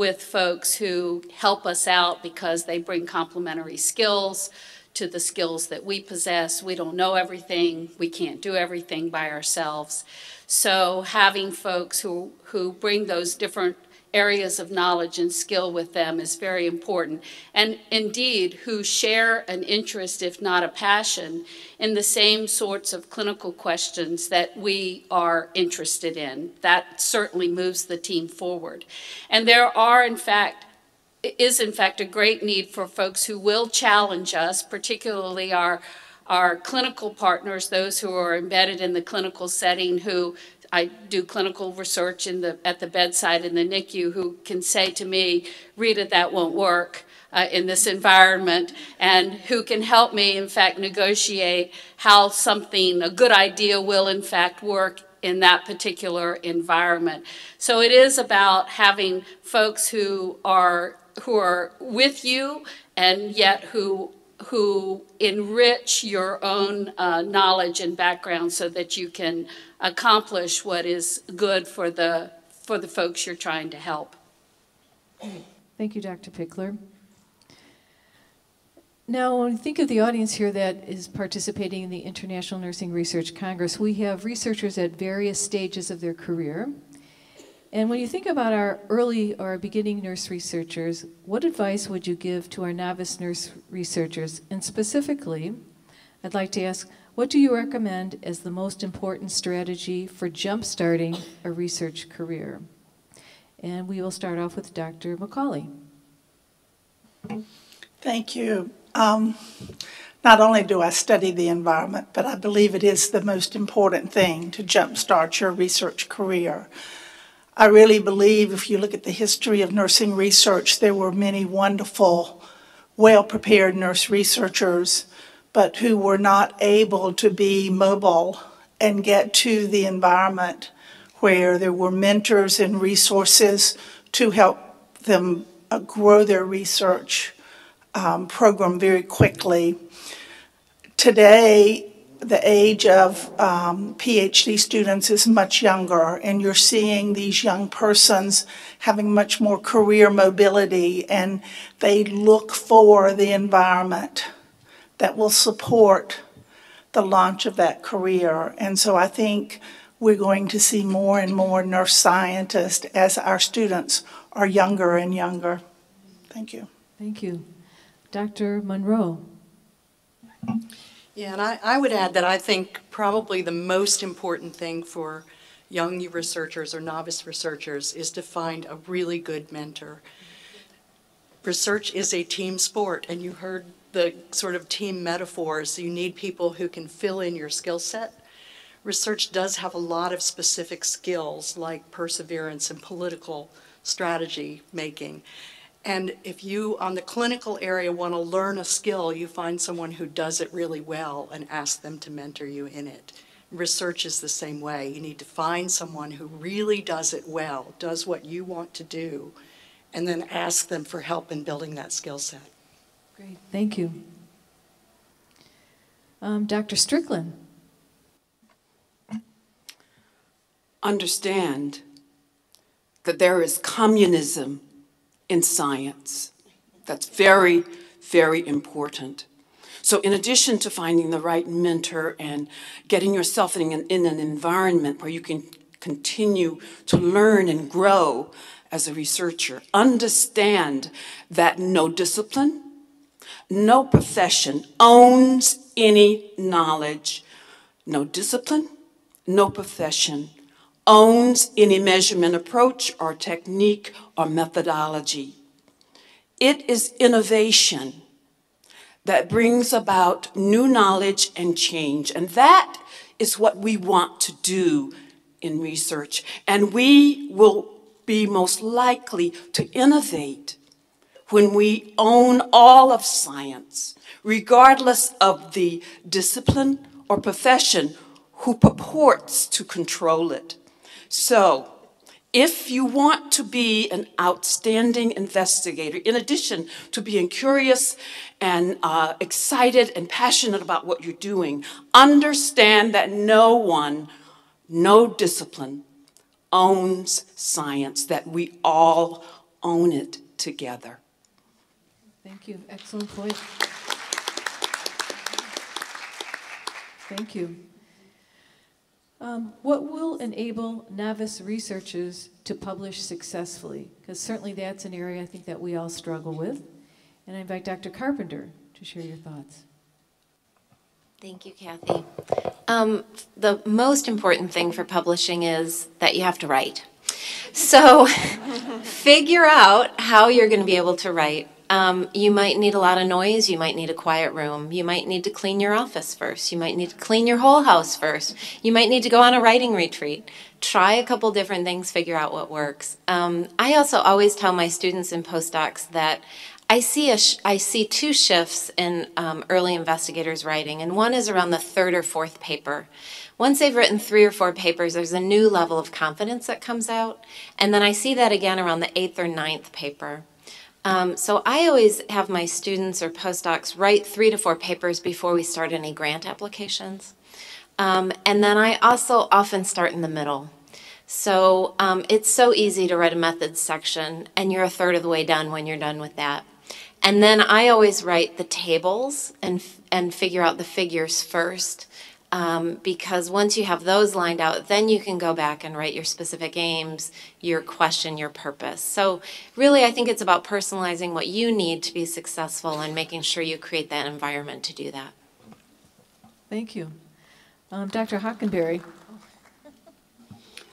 with folks who help us out because they bring complementary skills to the skills that we possess. We don't know everything, we can't do everything by ourselves. So having folks who, who bring those different areas of knowledge and skill with them is very important. And indeed, who share an interest, if not a passion, in the same sorts of clinical questions that we are interested in. That certainly moves the team forward. And there are, in fact, is in fact a great need for folks who will challenge us, particularly our our clinical partners, those who are embedded in the clinical setting, who I do clinical research in the, at the bedside in the NICU who can say to me, Rita, that won't work uh, in this environment, and who can help me, in fact, negotiate how something, a good idea, will in fact work in that particular environment. So it is about having folks who are who are with you and yet who who enrich your own uh, knowledge and background so that you can accomplish what is good for the for the folks you're trying to help. Thank you, Dr. Pickler. Now, think of the audience here that is participating in the International Nursing Research Congress, we have researchers at various stages of their career. And when you think about our early or beginning nurse researchers, what advice would you give to our novice nurse researchers? And specifically, I'd like to ask, what do you recommend as the most important strategy for jumpstarting a research career? And we will start off with Dr. McCauley. Thank you. Um, not only do I study the environment, but I believe it is the most important thing to jumpstart your research career. I really believe if you look at the history of nursing research, there were many wonderful, well prepared nurse researchers, but who were not able to be mobile and get to the environment where there were mentors and resources to help them uh, grow their research um, program very quickly. Today, the age of um, PhD students is much younger, and you're seeing these young persons having much more career mobility, and they look for the environment that will support the launch of that career. And so I think we're going to see more and more nurse scientists as our students are younger and younger. Thank you. Thank you. Dr. Munro. Yeah, and I, I would add that I think probably the most important thing for young researchers or novice researchers is to find a really good mentor. Research is a team sport, and you heard the sort of team metaphors. You need people who can fill in your skill set. Research does have a lot of specific skills like perseverance and political strategy making. And if you, on the clinical area, want to learn a skill, you find someone who does it really well and ask them to mentor you in it. Research is the same way. You need to find someone who really does it well, does what you want to do, and then ask them for help in building that skill set. Great, thank you. Um, Dr. Strickland. Understand that there is communism in science. That's very, very important. So, in addition to finding the right mentor and getting yourself in an, in an environment where you can continue to learn and grow as a researcher, understand that no discipline, no profession owns any knowledge. No discipline, no profession owns any measurement approach or technique or methodology. It is innovation that brings about new knowledge and change. And that is what we want to do in research. And we will be most likely to innovate when we own all of science, regardless of the discipline or profession who purports to control it. So, if you want to be an outstanding investigator, in addition to being curious and uh, excited and passionate about what you're doing, understand that no one, no discipline owns science, that we all own it together. Thank you. Excellent point. Thank you. Um, what will enable novice researchers to publish successfully? Because certainly that's an area I think that we all struggle with. And I invite Dr. Carpenter to share your thoughts. Thank you, Kathy. Um, the most important thing for publishing is that you have to write. So *laughs* figure out how you're going to be able to write um, you might need a lot of noise. You might need a quiet room. You might need to clean your office first. You might need to clean your whole house first. You might need to go on a writing retreat. Try a couple different things, figure out what works. Um, I also always tell my students and postdocs that I see a I see two shifts in um, early investigators writing, and one is around the third or fourth paper. Once they've written three or four papers, there's a new level of confidence that comes out, and then I see that again around the eighth or ninth paper. Um, so I always have my students or postdocs write three to four papers before we start any grant applications. Um, and then I also often start in the middle. So um, it's so easy to write a methods section, and you're a third of the way done when you're done with that. And then I always write the tables and, and figure out the figures first um, because once you have those lined out, then you can go back and write your specific aims, your question, your purpose. So really, I think it's about personalizing what you need to be successful and making sure you create that environment to do that. Thank you. Um, Dr. Hockenberry.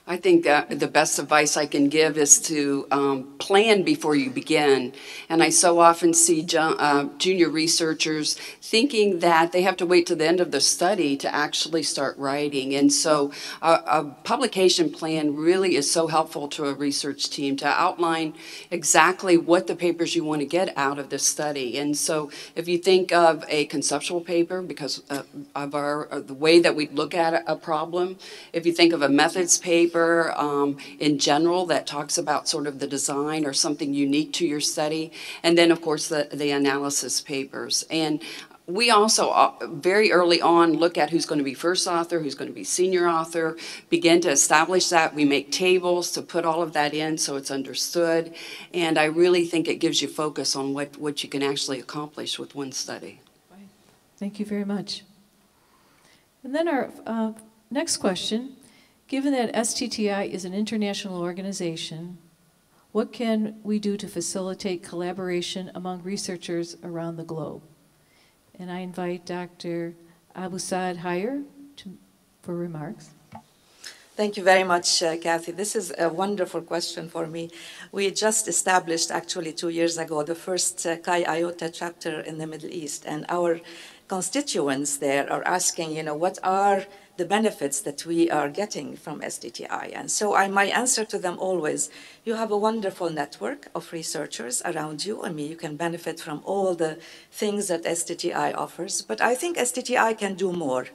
I think that the best advice I can give is to um, plan before you begin. And I so often see ju uh, junior researchers thinking that they have to wait to the end of the study to actually start writing. And so a, a publication plan really is so helpful to a research team to outline exactly what the papers you want to get out of this study. And so if you think of a conceptual paper, because uh, of our, the way that we look at a problem, if you think of a methods paper, paper um, in general that talks about sort of the design or something unique to your study, and then of course the, the analysis papers. And we also uh, very early on look at who's going to be first author, who's going to be senior author, begin to establish that. We make tables to put all of that in so it's understood. And I really think it gives you focus on what, what you can actually accomplish with one study. Thank you very much. And then our uh, next question Given that STTI is an international organization, what can we do to facilitate collaboration among researchers around the globe? And I invite Dr. Abu-Saad Huijer for remarks. Thank you very much, uh, Kathy. This is a wonderful question for me. We just established, actually, two years ago, the first uh, IOTA chapter in the Middle East, and our constituents there are asking, you know, what are the benefits that we are getting from STTI. And so I, my answer to them always, you have a wonderful network of researchers around you. I mean, you can benefit from all the things that STTI offers, but I think STTI can do more.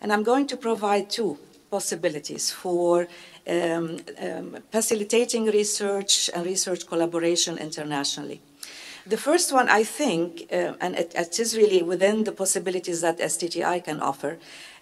And I'm going to provide two possibilities for um, um, facilitating research and research collaboration internationally. The first one, I think, uh, and it, it is really within the possibilities that STTI can offer,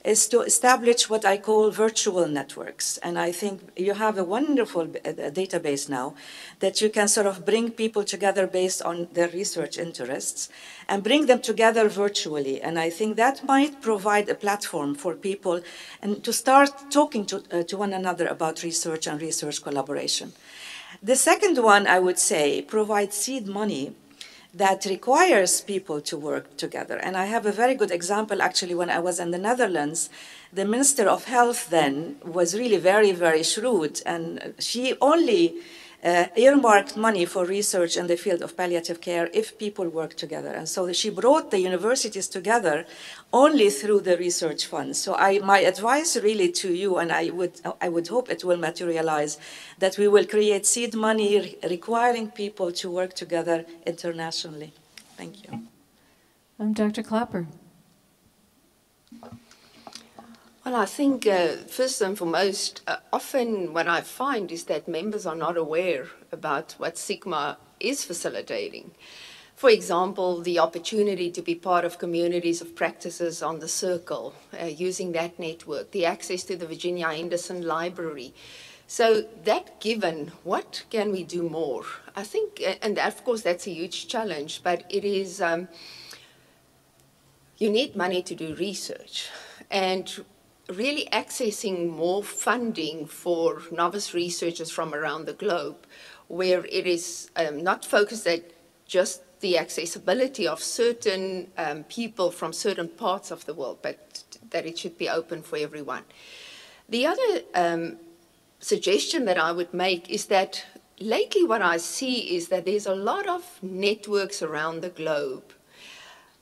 is to establish what I call virtual networks. And I think you have a wonderful uh, database now that you can sort of bring people together based on their research interests and bring them together virtually. And I think that might provide a platform for people and to start talking to, uh, to one another about research and research collaboration. The second one, I would say, provide seed money that requires people to work together. And I have a very good example actually when I was in the Netherlands. The Minister of Health then was really very, very shrewd, and she only uh, earmarked money for research in the field of palliative care if people work together. And so she brought the universities together only through the research funds. So I, my advice really to you, and I would, I would hope it will materialize, that we will create seed money re requiring people to work together internationally. Thank you. I'm Dr. Klopper. Well, I think uh, first and foremost, uh, often what I find is that members are not aware about what Sigma is facilitating. For example, the opportunity to be part of communities of practices on the circle, uh, using that network, the access to the Virginia Henderson Library. So that given, what can we do more? I think, uh, and of course that's a huge challenge, but it is, um, you need money to do research. And really accessing more funding for novice researchers from around the globe, where it is um, not focused at just the accessibility of certain um, people from certain parts of the world, but that it should be open for everyone. The other um, suggestion that I would make is that lately what I see is that there's a lot of networks around the globe,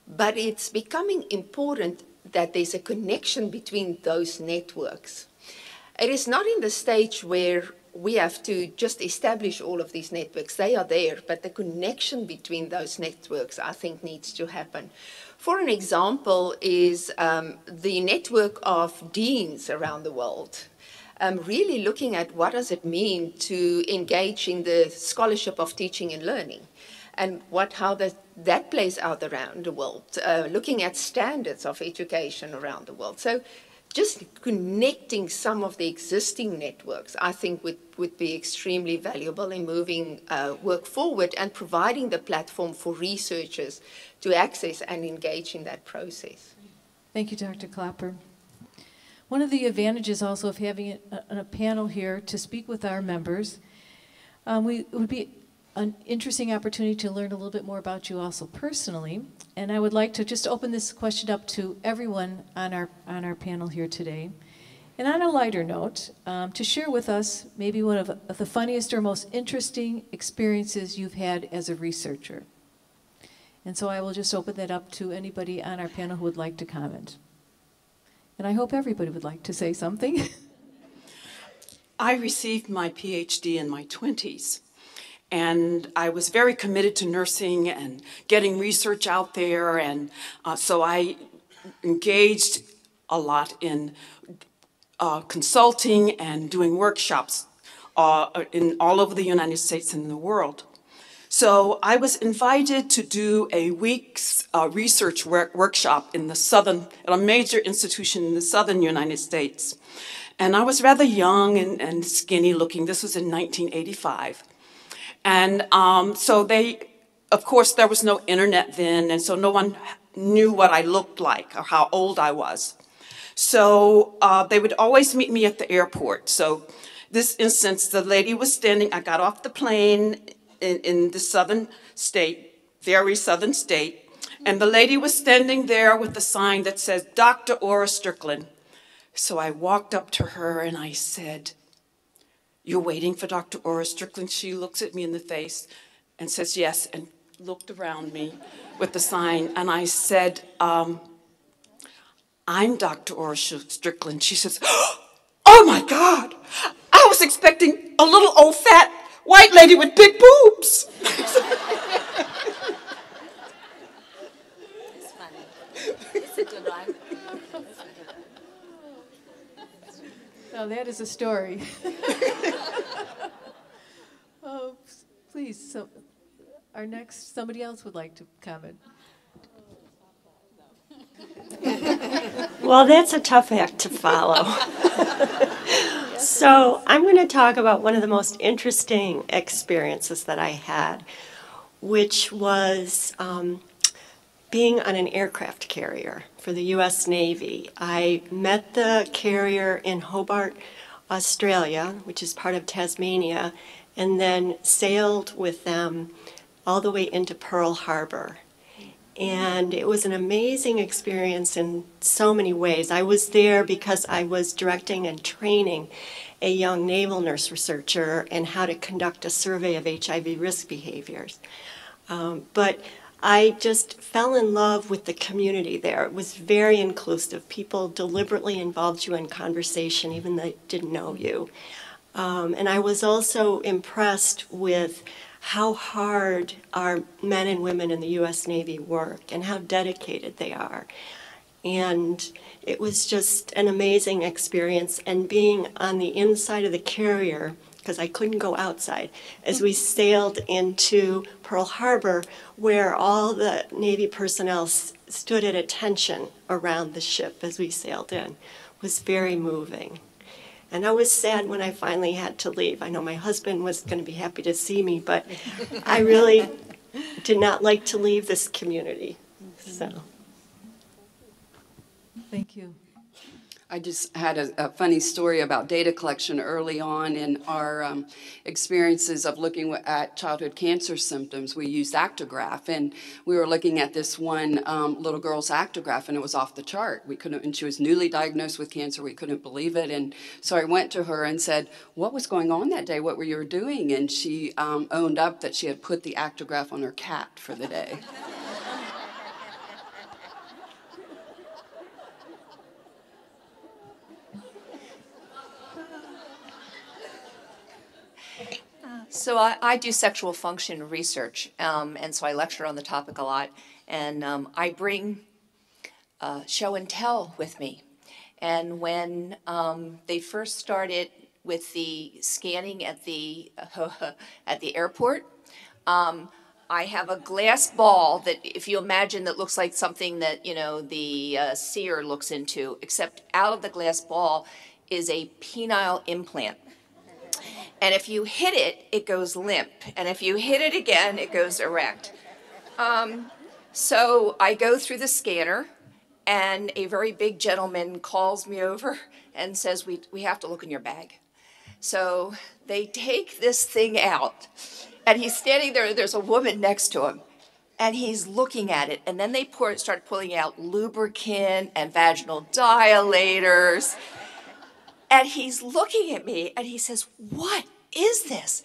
but it's becoming important that there's a connection between those networks. It is not in the stage where we have to just establish all of these networks. They are there, but the connection between those networks, I think, needs to happen. For an example, is um, the network of deans around the world. Um, really looking at what does it mean to engage in the scholarship of teaching and learning and what, how that, that plays out around the world, uh, looking at standards of education around the world. So just connecting some of the existing networks, I think would, would be extremely valuable in moving uh, work forward and providing the platform for researchers to access and engage in that process. Thank you, Dr. Klopper. One of the advantages also of having a, a panel here to speak with our members, um, we would be an interesting opportunity to learn a little bit more about you also personally. And I would like to just open this question up to everyone on our, on our panel here today. And on a lighter note, um, to share with us maybe one of, of the funniest or most interesting experiences you've had as a researcher. And so I will just open that up to anybody on our panel who would like to comment. And I hope everybody would like to say something. *laughs* I received my PhD in my 20s. And I was very committed to nursing and getting research out there. And uh, so I engaged a lot in uh, consulting and doing workshops uh, in all over the United States and the world. So I was invited to do a week's uh, research work workshop in the southern, at a major institution in the southern United States. And I was rather young and, and skinny looking. This was in 1985. And um, so they, of course, there was no internet then, and so no one knew what I looked like or how old I was. So uh, they would always meet me at the airport. So this instance, the lady was standing, I got off the plane in, in the southern state, very southern state, and the lady was standing there with a sign that says, Dr. Ora Strickland, So I walked up to her and I said, You're waiting for Dr. Ora Strickland? She looks at me in the face and says, Yes, and looked around me with the sign. And I said, um, I'm Dr. Ora Strickland. She says, *gasps* Oh my God, I was expecting a little old fat white lady with big boobs. *laughs* Now that is a story. *laughs* oh, please, so, our next, somebody else would like to comment. Well, that's a tough act to follow. so, I'm going to talk about one of the most interesting experiences that I had, which was um, being on an aircraft carrier for the U.S. Navy. I met the carrier in Hobart, Australia, which is part of Tasmania, and then sailed with them all the way into Pearl Harbor. And it was an amazing experience in so many ways. I was there because I was directing and training a young naval nurse researcher in how to conduct a survey of HIV risk behaviors. Um, but I just fell in love with the community there. It was very inclusive. People deliberately involved you in conversation, even though they didn't know you. Um, and I was also impressed with how hard our men and women in the U.S. Navy work and how dedicated they are. And it was just an amazing experience. And being on the inside of the carrier, because I couldn't go outside, as we sailed into Pearl Harbor, where all the Navy personnel stood at attention around the ship as we sailed in, was very moving. And I was sad when I finally had to leave. I know my husband was going to be happy to see me, but I really did not like to leave this community. So. Thank you. I just had a, a, funny story about data collection early on in our um, experiences of looking at childhood cancer symptoms. We used Actograph, and we were looking at this one um, little girl's Actograph, and it was off the chart. We couldn't, and she was newly diagnosed with cancer. We couldn't believe it, and so I went to her and said, "What was going on that day? What were you doing?" And she um, owned up that she had put the Actograph on her cat for the day. So I, I do sexual function research, um, and so I lecture on the topic a lot. And um, I bring uh, show and tell with me. And when um, they first started with the scanning at the uh, *laughs* at the airport, um, I have a glass ball that, if you imagine, that looks like something that you know the uh, seer looks into. Except out of the glass ball is a penile implant. And if you hit it, it goes limp. And if you hit it again, it goes erect. Um, so I go through the scanner, and a very big gentleman calls me over and says, we, we have to look in your bag. So they take this thing out, and he's standing there, there's a woman next to him, and he's looking at it. And then they pour, start pulling out lubricant and vaginal dilators and he's looking at me and he says, What is this?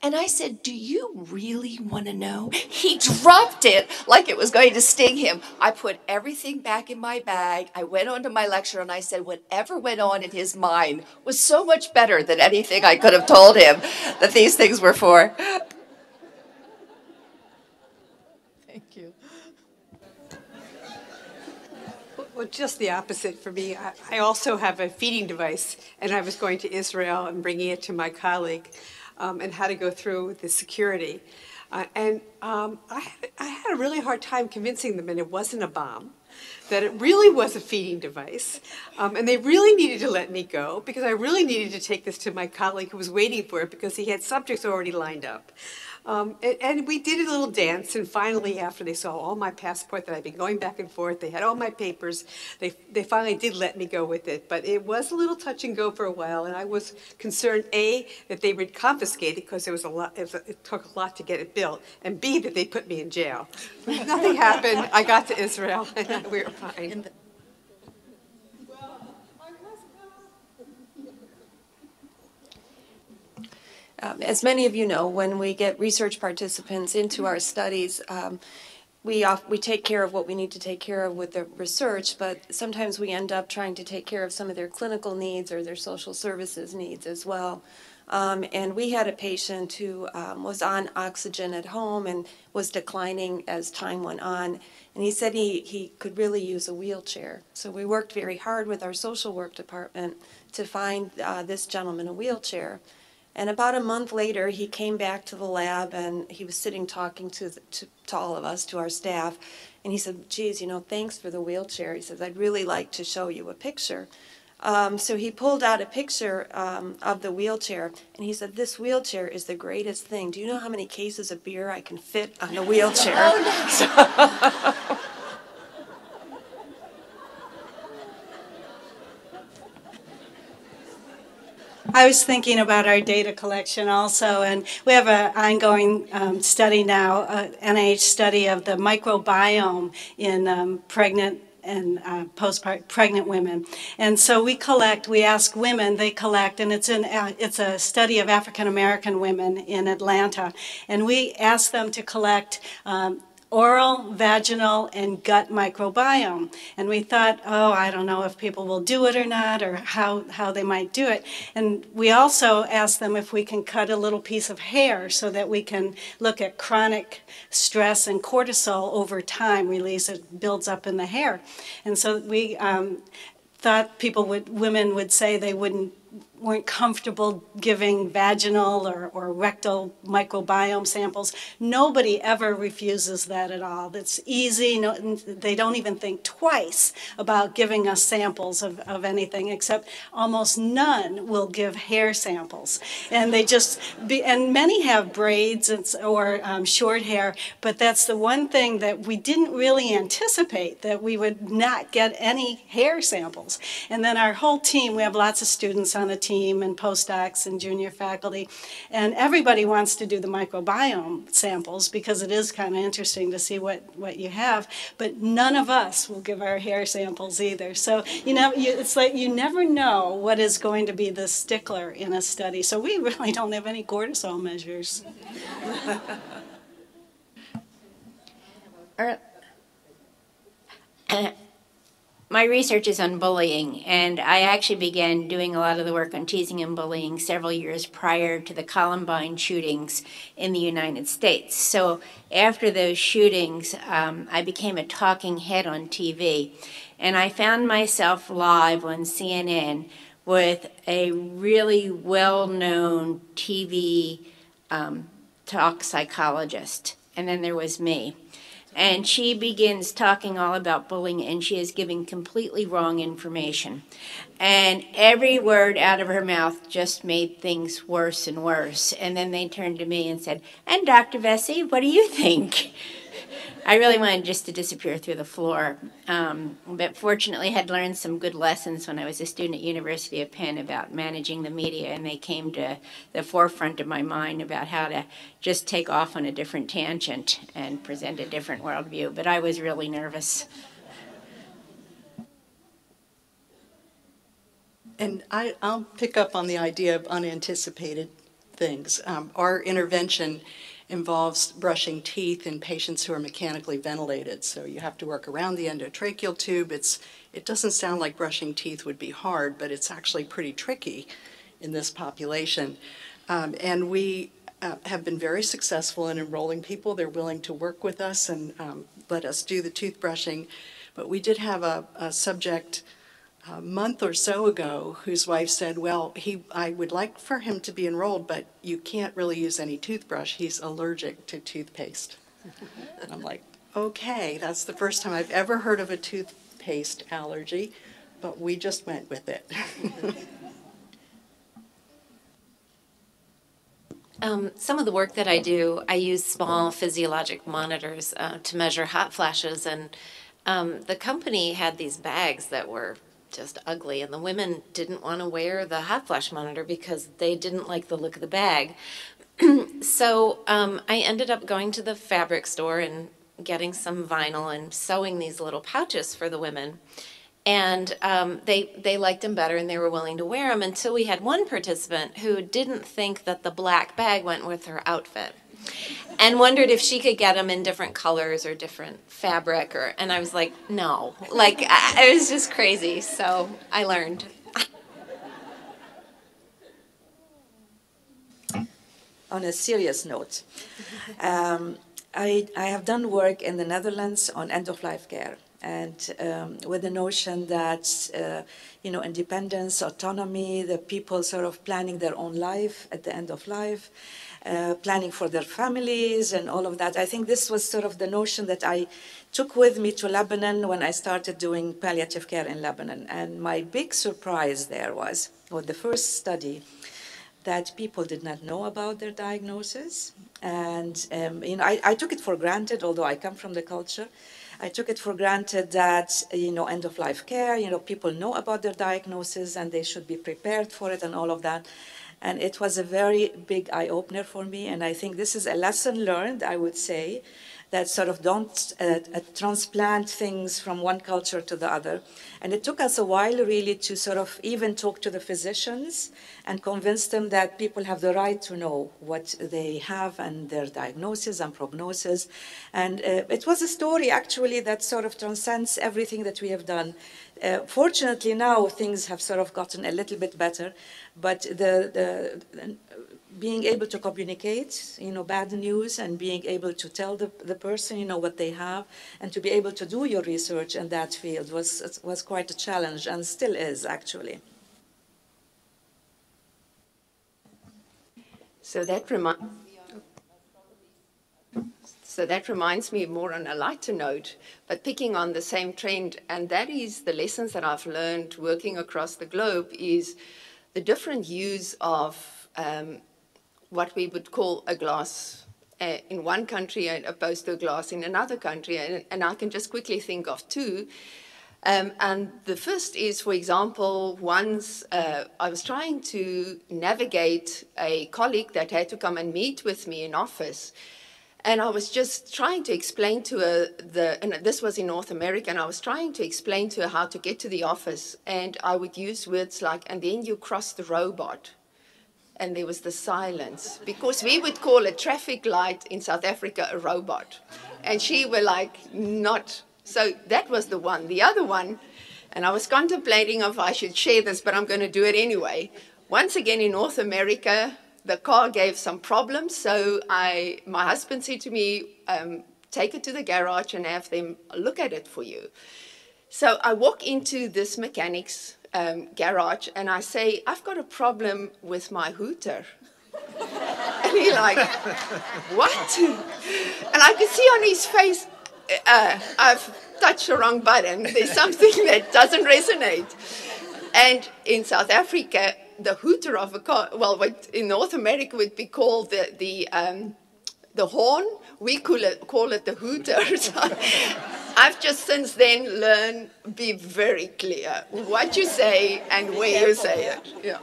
And I said, Do you really want to know? He dropped it like it was going to sting him. I put everything back in my bag. I went on to my lecture and I said, Whatever went on in his mind was so much better than anything I could have told him that these things were for. Well, just the opposite for me. I, I, also have a feeding device, and I was going to Israel and bringing it to my colleague um, and how to go through the security. Uh, and um, I, had, I had a really hard time convincing them that it wasn't a bomb, that it really was a feeding device, um, and they really needed to let me go because I really needed to take this to my colleague who was waiting for it because he had subjects already lined up. Um, and, and, we did a little dance, and finally, after they saw all my passport that I'd been going back and forth, they had all my papers, they, they finally did let me go with it. But it was a little touch and go for a while, and I was concerned, A, that they would confiscate it because there was a lot, it, was, it took a lot to get it built, and B, that they put me in jail. *laughs* Nothing happened. I got to Israel, *laughs* and we were fine. Um, as many of you know, when we get research participants into our studies, um, we, off, we take care of what we need to take care of with the research, but sometimes we end up trying to take care of some of their clinical needs or their social services needs as well. Um, and we had a patient who um, was on oxygen at home and was declining as time went on. And he said he, he could really use a wheelchair. So we worked very hard with our social work department to find uh, this gentleman a wheelchair. And about a month later, he came back to the lab and he was sitting talking to, the, to, to all of us, to our staff. And he said, geez, you know, thanks for the wheelchair. He says, I'd really like to show you a picture. Um, so he pulled out a picture um, of the wheelchair and he said, This wheelchair is the greatest thing. Do you know how many cases of beer I can fit on the wheelchair? *laughs* Oh, no. *laughs* So- I was thinking about our data collection also, and we have an ongoing um, study now, uh, NIH study of the microbiome in um, pregnant and uh, postpartum pregnant women. And so we collect, we ask women, they collect, and it's, an, uh, it's a study of African American women in Atlanta. And we ask them to collect um, oral, vaginal, and gut microbiome. And we thought, oh, I don't know if people will do it or not, or how, how they might do it. And we also asked them if we can cut a little piece of hair so that we can look at chronic stress and cortisol over time release. It builds up in the hair. And so we um, thought people would, women would say they wouldn't weren't comfortable giving vaginal or, or rectal microbiome samples. Nobody ever refuses that at all. It's easy. No, they don't even think twice about giving us samples of, of anything, except almost none will give hair samples. And they just, be, and many have braids and, or um, short hair, but that's the one thing that we didn't really anticipate, that we would not get any hair samples. And then our whole team, we have lots of students on the team and postdocs and junior faculty. And everybody wants to do the microbiome samples because it is kind of interesting to see what, what you have. But none of us will give our hair samples either. So, you know, you, it's like you never know what is going to be the stickler in a study. So we *laughs* really don't have any cortisol measures. *laughs* *coughs* *coughs* *coughs* my research is on bullying, and I actually began doing a lot of the work on teasing and bullying several years prior to the Columbine shootings in the United States. So after those shootings, um, I became a talking head on TV, and I found myself live on CNN with a really well-known TV um, talk psychologist, and then there was me. And she begins talking all about bullying, and she is giving completely wrong information. And every word out of her mouth just made things worse and worse. And then they turned to me and said, And Dr. Vessey, what do you think? I really wanted just to disappear through the floor. Um, but fortunately, had learned some good lessons when I was a student at University of Penn about managing the media, and they came to the forefront of my mind about how to just take off on a different tangent and present a different worldview. But I was really nervous. And I, I'll pick up on the idea of unanticipated things. Um, our intervention involves brushing teeth in patients who are mechanically ventilated. So you have to work around the endotracheal tube. It's, it doesn't sound like brushing teeth would be hard, but it's actually pretty tricky in this population. Um, and we uh, have been very successful in enrolling people. They're willing to work with us and um, let us do the tooth brushing. But we did have a, a subject a month or so ago whose wife said, well, he, I would like for him to be enrolled, but you can't really use any toothbrush. He's allergic to toothpaste. and I'm like, okay, that's the first time I've ever heard of a toothpaste allergy, but we just went with it. *laughs* Um, some of the work that I do, I use small physiologic monitors uh, to measure hot flashes, and um, the company had these bags that were just ugly, and the women didn't want to wear the hot flash monitor because they didn't like the look of the bag. *clears throat* so um, I ended up going to the fabric store and getting some vinyl and sewing these little pouches for the women. And um, they, they liked them better and they were willing to wear them until we had one participant who didn't think that the black bag went with her outfit and wondered if she could get them in different colors or different fabric or and I was like no. Like I, it was just crazy. So I learned. On a serious note um, I, I have done work in the Netherlands on end-of-life care and um, with the notion that uh, you know independence autonomy the people sort of planning their own life at the end of life uh, planning for their families and all of that. I think this was sort of the notion that I took with me to Lebanon when I started doing palliative care in Lebanon. And my big surprise there was, with the first study, that people did not know about their diagnosis. And um, you know, I, I took it for granted, although I come from the culture. I took it for granted that, you know, end of life care, you know, people know about their diagnosis and they should be prepared for it and all of that. And it was a very big eye opener for me. And I think this is a lesson learned, I would say, that sort of don't uh, uh, transplant things from one culture to the other. And it took us a while really to sort of even talk to the physicians and convince them that people have the right to know what they have and their diagnosis and prognosis. And uh, it was a story actually that sort of transcends everything that we have done. Uh, fortunately now things have sort of gotten a little bit better, but the, the being able to communicate, you know, bad news and being able to tell the, the person, you know, what they have and to be able to do your research in that field was, was quite a challenge and still is actually. So that reminds so that reminds me more on a lighter note, but picking on the same trend, and that is the lessons that I've learned working across the globe is the different use of um, what we would call a glass uh, in one country opposed to a glass in another country. And, and I can just quickly think of two. Um, and the first is, for example, once uh, I was trying to navigate a colleague that had to come and meet with me in office. And I was just trying to explain to her, the, and this was in North America, and I was trying to explain to her how to get to the office. And I would use words like, and then you cross the robot and there was the silence because we would call a traffic light in South Africa a robot. And she were like, not. So that was the one. The other one, and I was contemplating if I should share this, but I'm going to do it anyway. Once again in North America, the car gave some problems. So I, my husband said to me, um, take it to the garage and have them look at it for you. So I walk into this mechanic's um, garage and I say, I've got a problem with my hooter. *laughs* and he like, what? And I could see on his face, uh, I've touched the wrong button. There's something *laughs* that doesn't resonate. And in South Africa, the hooter of a car, well, what in North America would be called the, the, um, the horn. We call it, call it the hooter. *laughs* I've just since then learned be very clear what you say and where you say it. Yeah.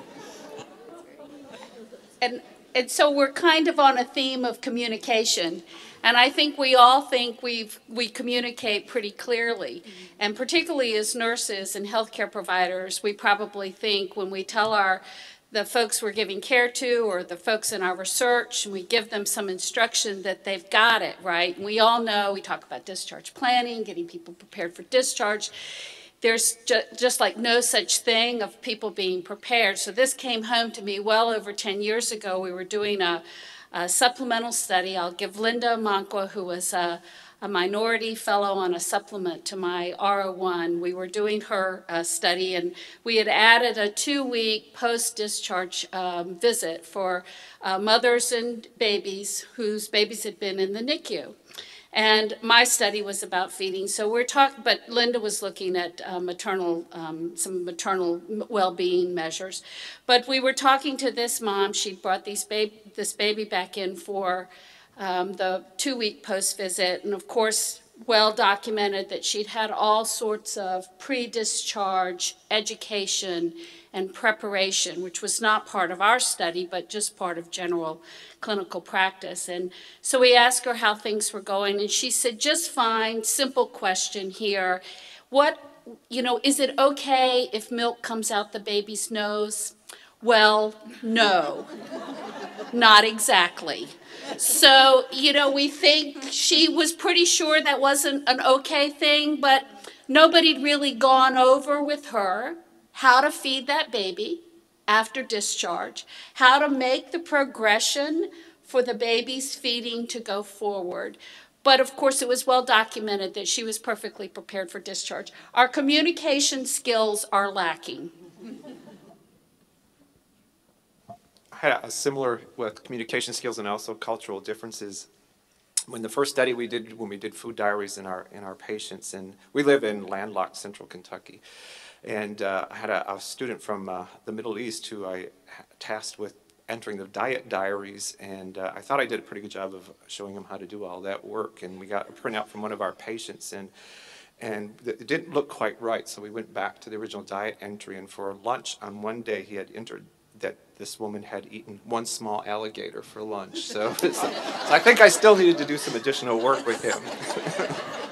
And and so we're kind of on a theme of communication. And I think we all think we've, we communicate pretty clearly. Mm-hmm. And particularly as nurses and healthcare providers, we probably think when we tell our the folks we're giving care to or the folks in our research and we give them some instruction that they've got it right. And we all know, we talk about discharge planning, getting people prepared for discharge. There's ju just like no such thing of people being prepared. So this came home to me well over 10 years ago. We were doing a, a supplemental study. I'll give Linda Manqua, who was a, a minority fellow on a supplement to my R01. We were doing her uh, study and we had added a two-week post-discharge um, visit for uh, mothers and babies whose babies had been in the NICU. And my study was about feeding. So we're talking, but Linda was looking at uh, maternal, um, some maternal well-being measures. But we were talking to this mom. She brought these this baby back in for um, the two week post visit, and of course, well documented that she'd had all sorts of pre discharge education and preparation, which was not part of our study, but just part of general clinical practice. And so we asked her how things were going, and she said, just fine, simple question here. What you know, is it okay if milk comes out the baby's nose? Well, no, not exactly. So, you know, we think she was pretty sure that wasn't an okay thing, but nobody'd really gone over with her how to feed that baby after discharge, how to make the progression for the baby's feeding to go forward. But of course, it was well documented that she was perfectly prepared for discharge. Our communication skills are lacking. I had a similar with communication skills and also cultural differences. When the first study we did, when we did food diaries in our in our patients, and we live in landlocked central Kentucky, and uh, I had a, a student from uh, the Middle East who I tasked with entering the diet diaries, and uh, I thought I did a pretty good job of showing him how to do all that work. And we got a printout from one of our patients, and and it didn't look quite right. So we went back to the original diet entry, and for lunch on one day he had entered that this woman had eaten one small alligator for lunch. So, so, *laughs* so I think I still needed to do some additional work with him. *laughs*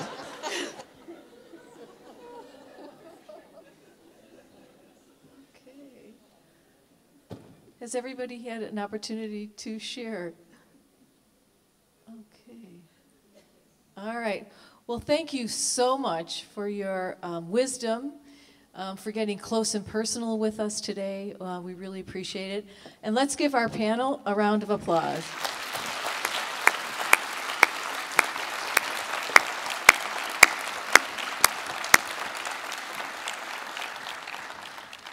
Has everybody had an opportunity to share? Okay. All right. Well, thank you so much for your um, wisdom, um, for getting close and personal with us today. Uh, we really appreciate it. And let's give our panel a round of applause.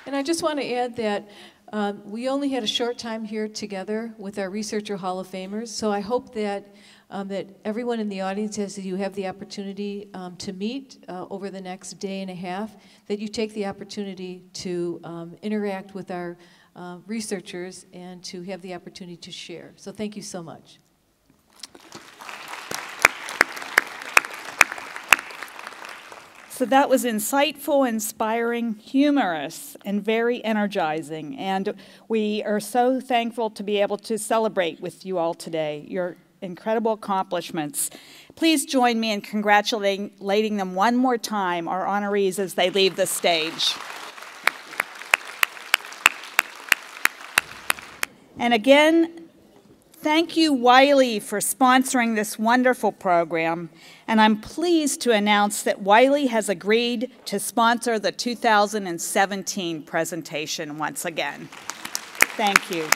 And I just want to add that um, we only had a short time here together with our Researcher Hall of Famers, so I hope that um, that everyone in the audience, as you have the opportunity um, to meet uh, over the next day and a half, that you take the opportunity to um, interact with our uh, researchers and to have the opportunity to share. So thank you so much. So that was insightful, inspiring, humorous, and very energizing. And we are so thankful to be able to celebrate with you all today your incredible accomplishments. Please join me in congratulating them one more time, our honorees, as they leave the stage. And again, Thank you, Wiley, for sponsoring this wonderful program. And I'm pleased to announce that Wiley has agreed to sponsor the 2017 presentation once again. Thank you.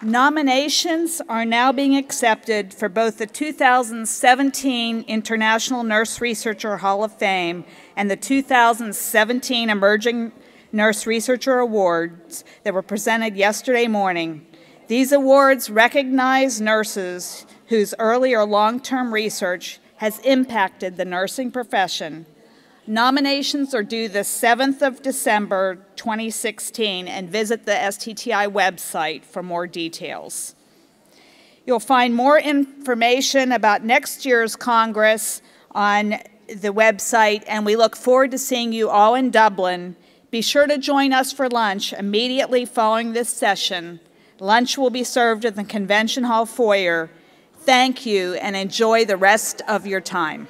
Nominations are now being accepted for both the 2017 International Nurse Researcher Hall of Fame and the 2017 Emerging Nurse Researcher Awards that were presented yesterday morning. These awards recognize nurses whose early or long-term research has impacted the nursing profession. Nominations are due the 7th of December 2016 and visit the STTI website for more details. You'll find more information about next year's Congress on the website and we look forward to seeing you all in Dublin be sure to join us for lunch immediately following this session. Lunch will be served in the Convention Hall foyer. Thank you and enjoy the rest of your time.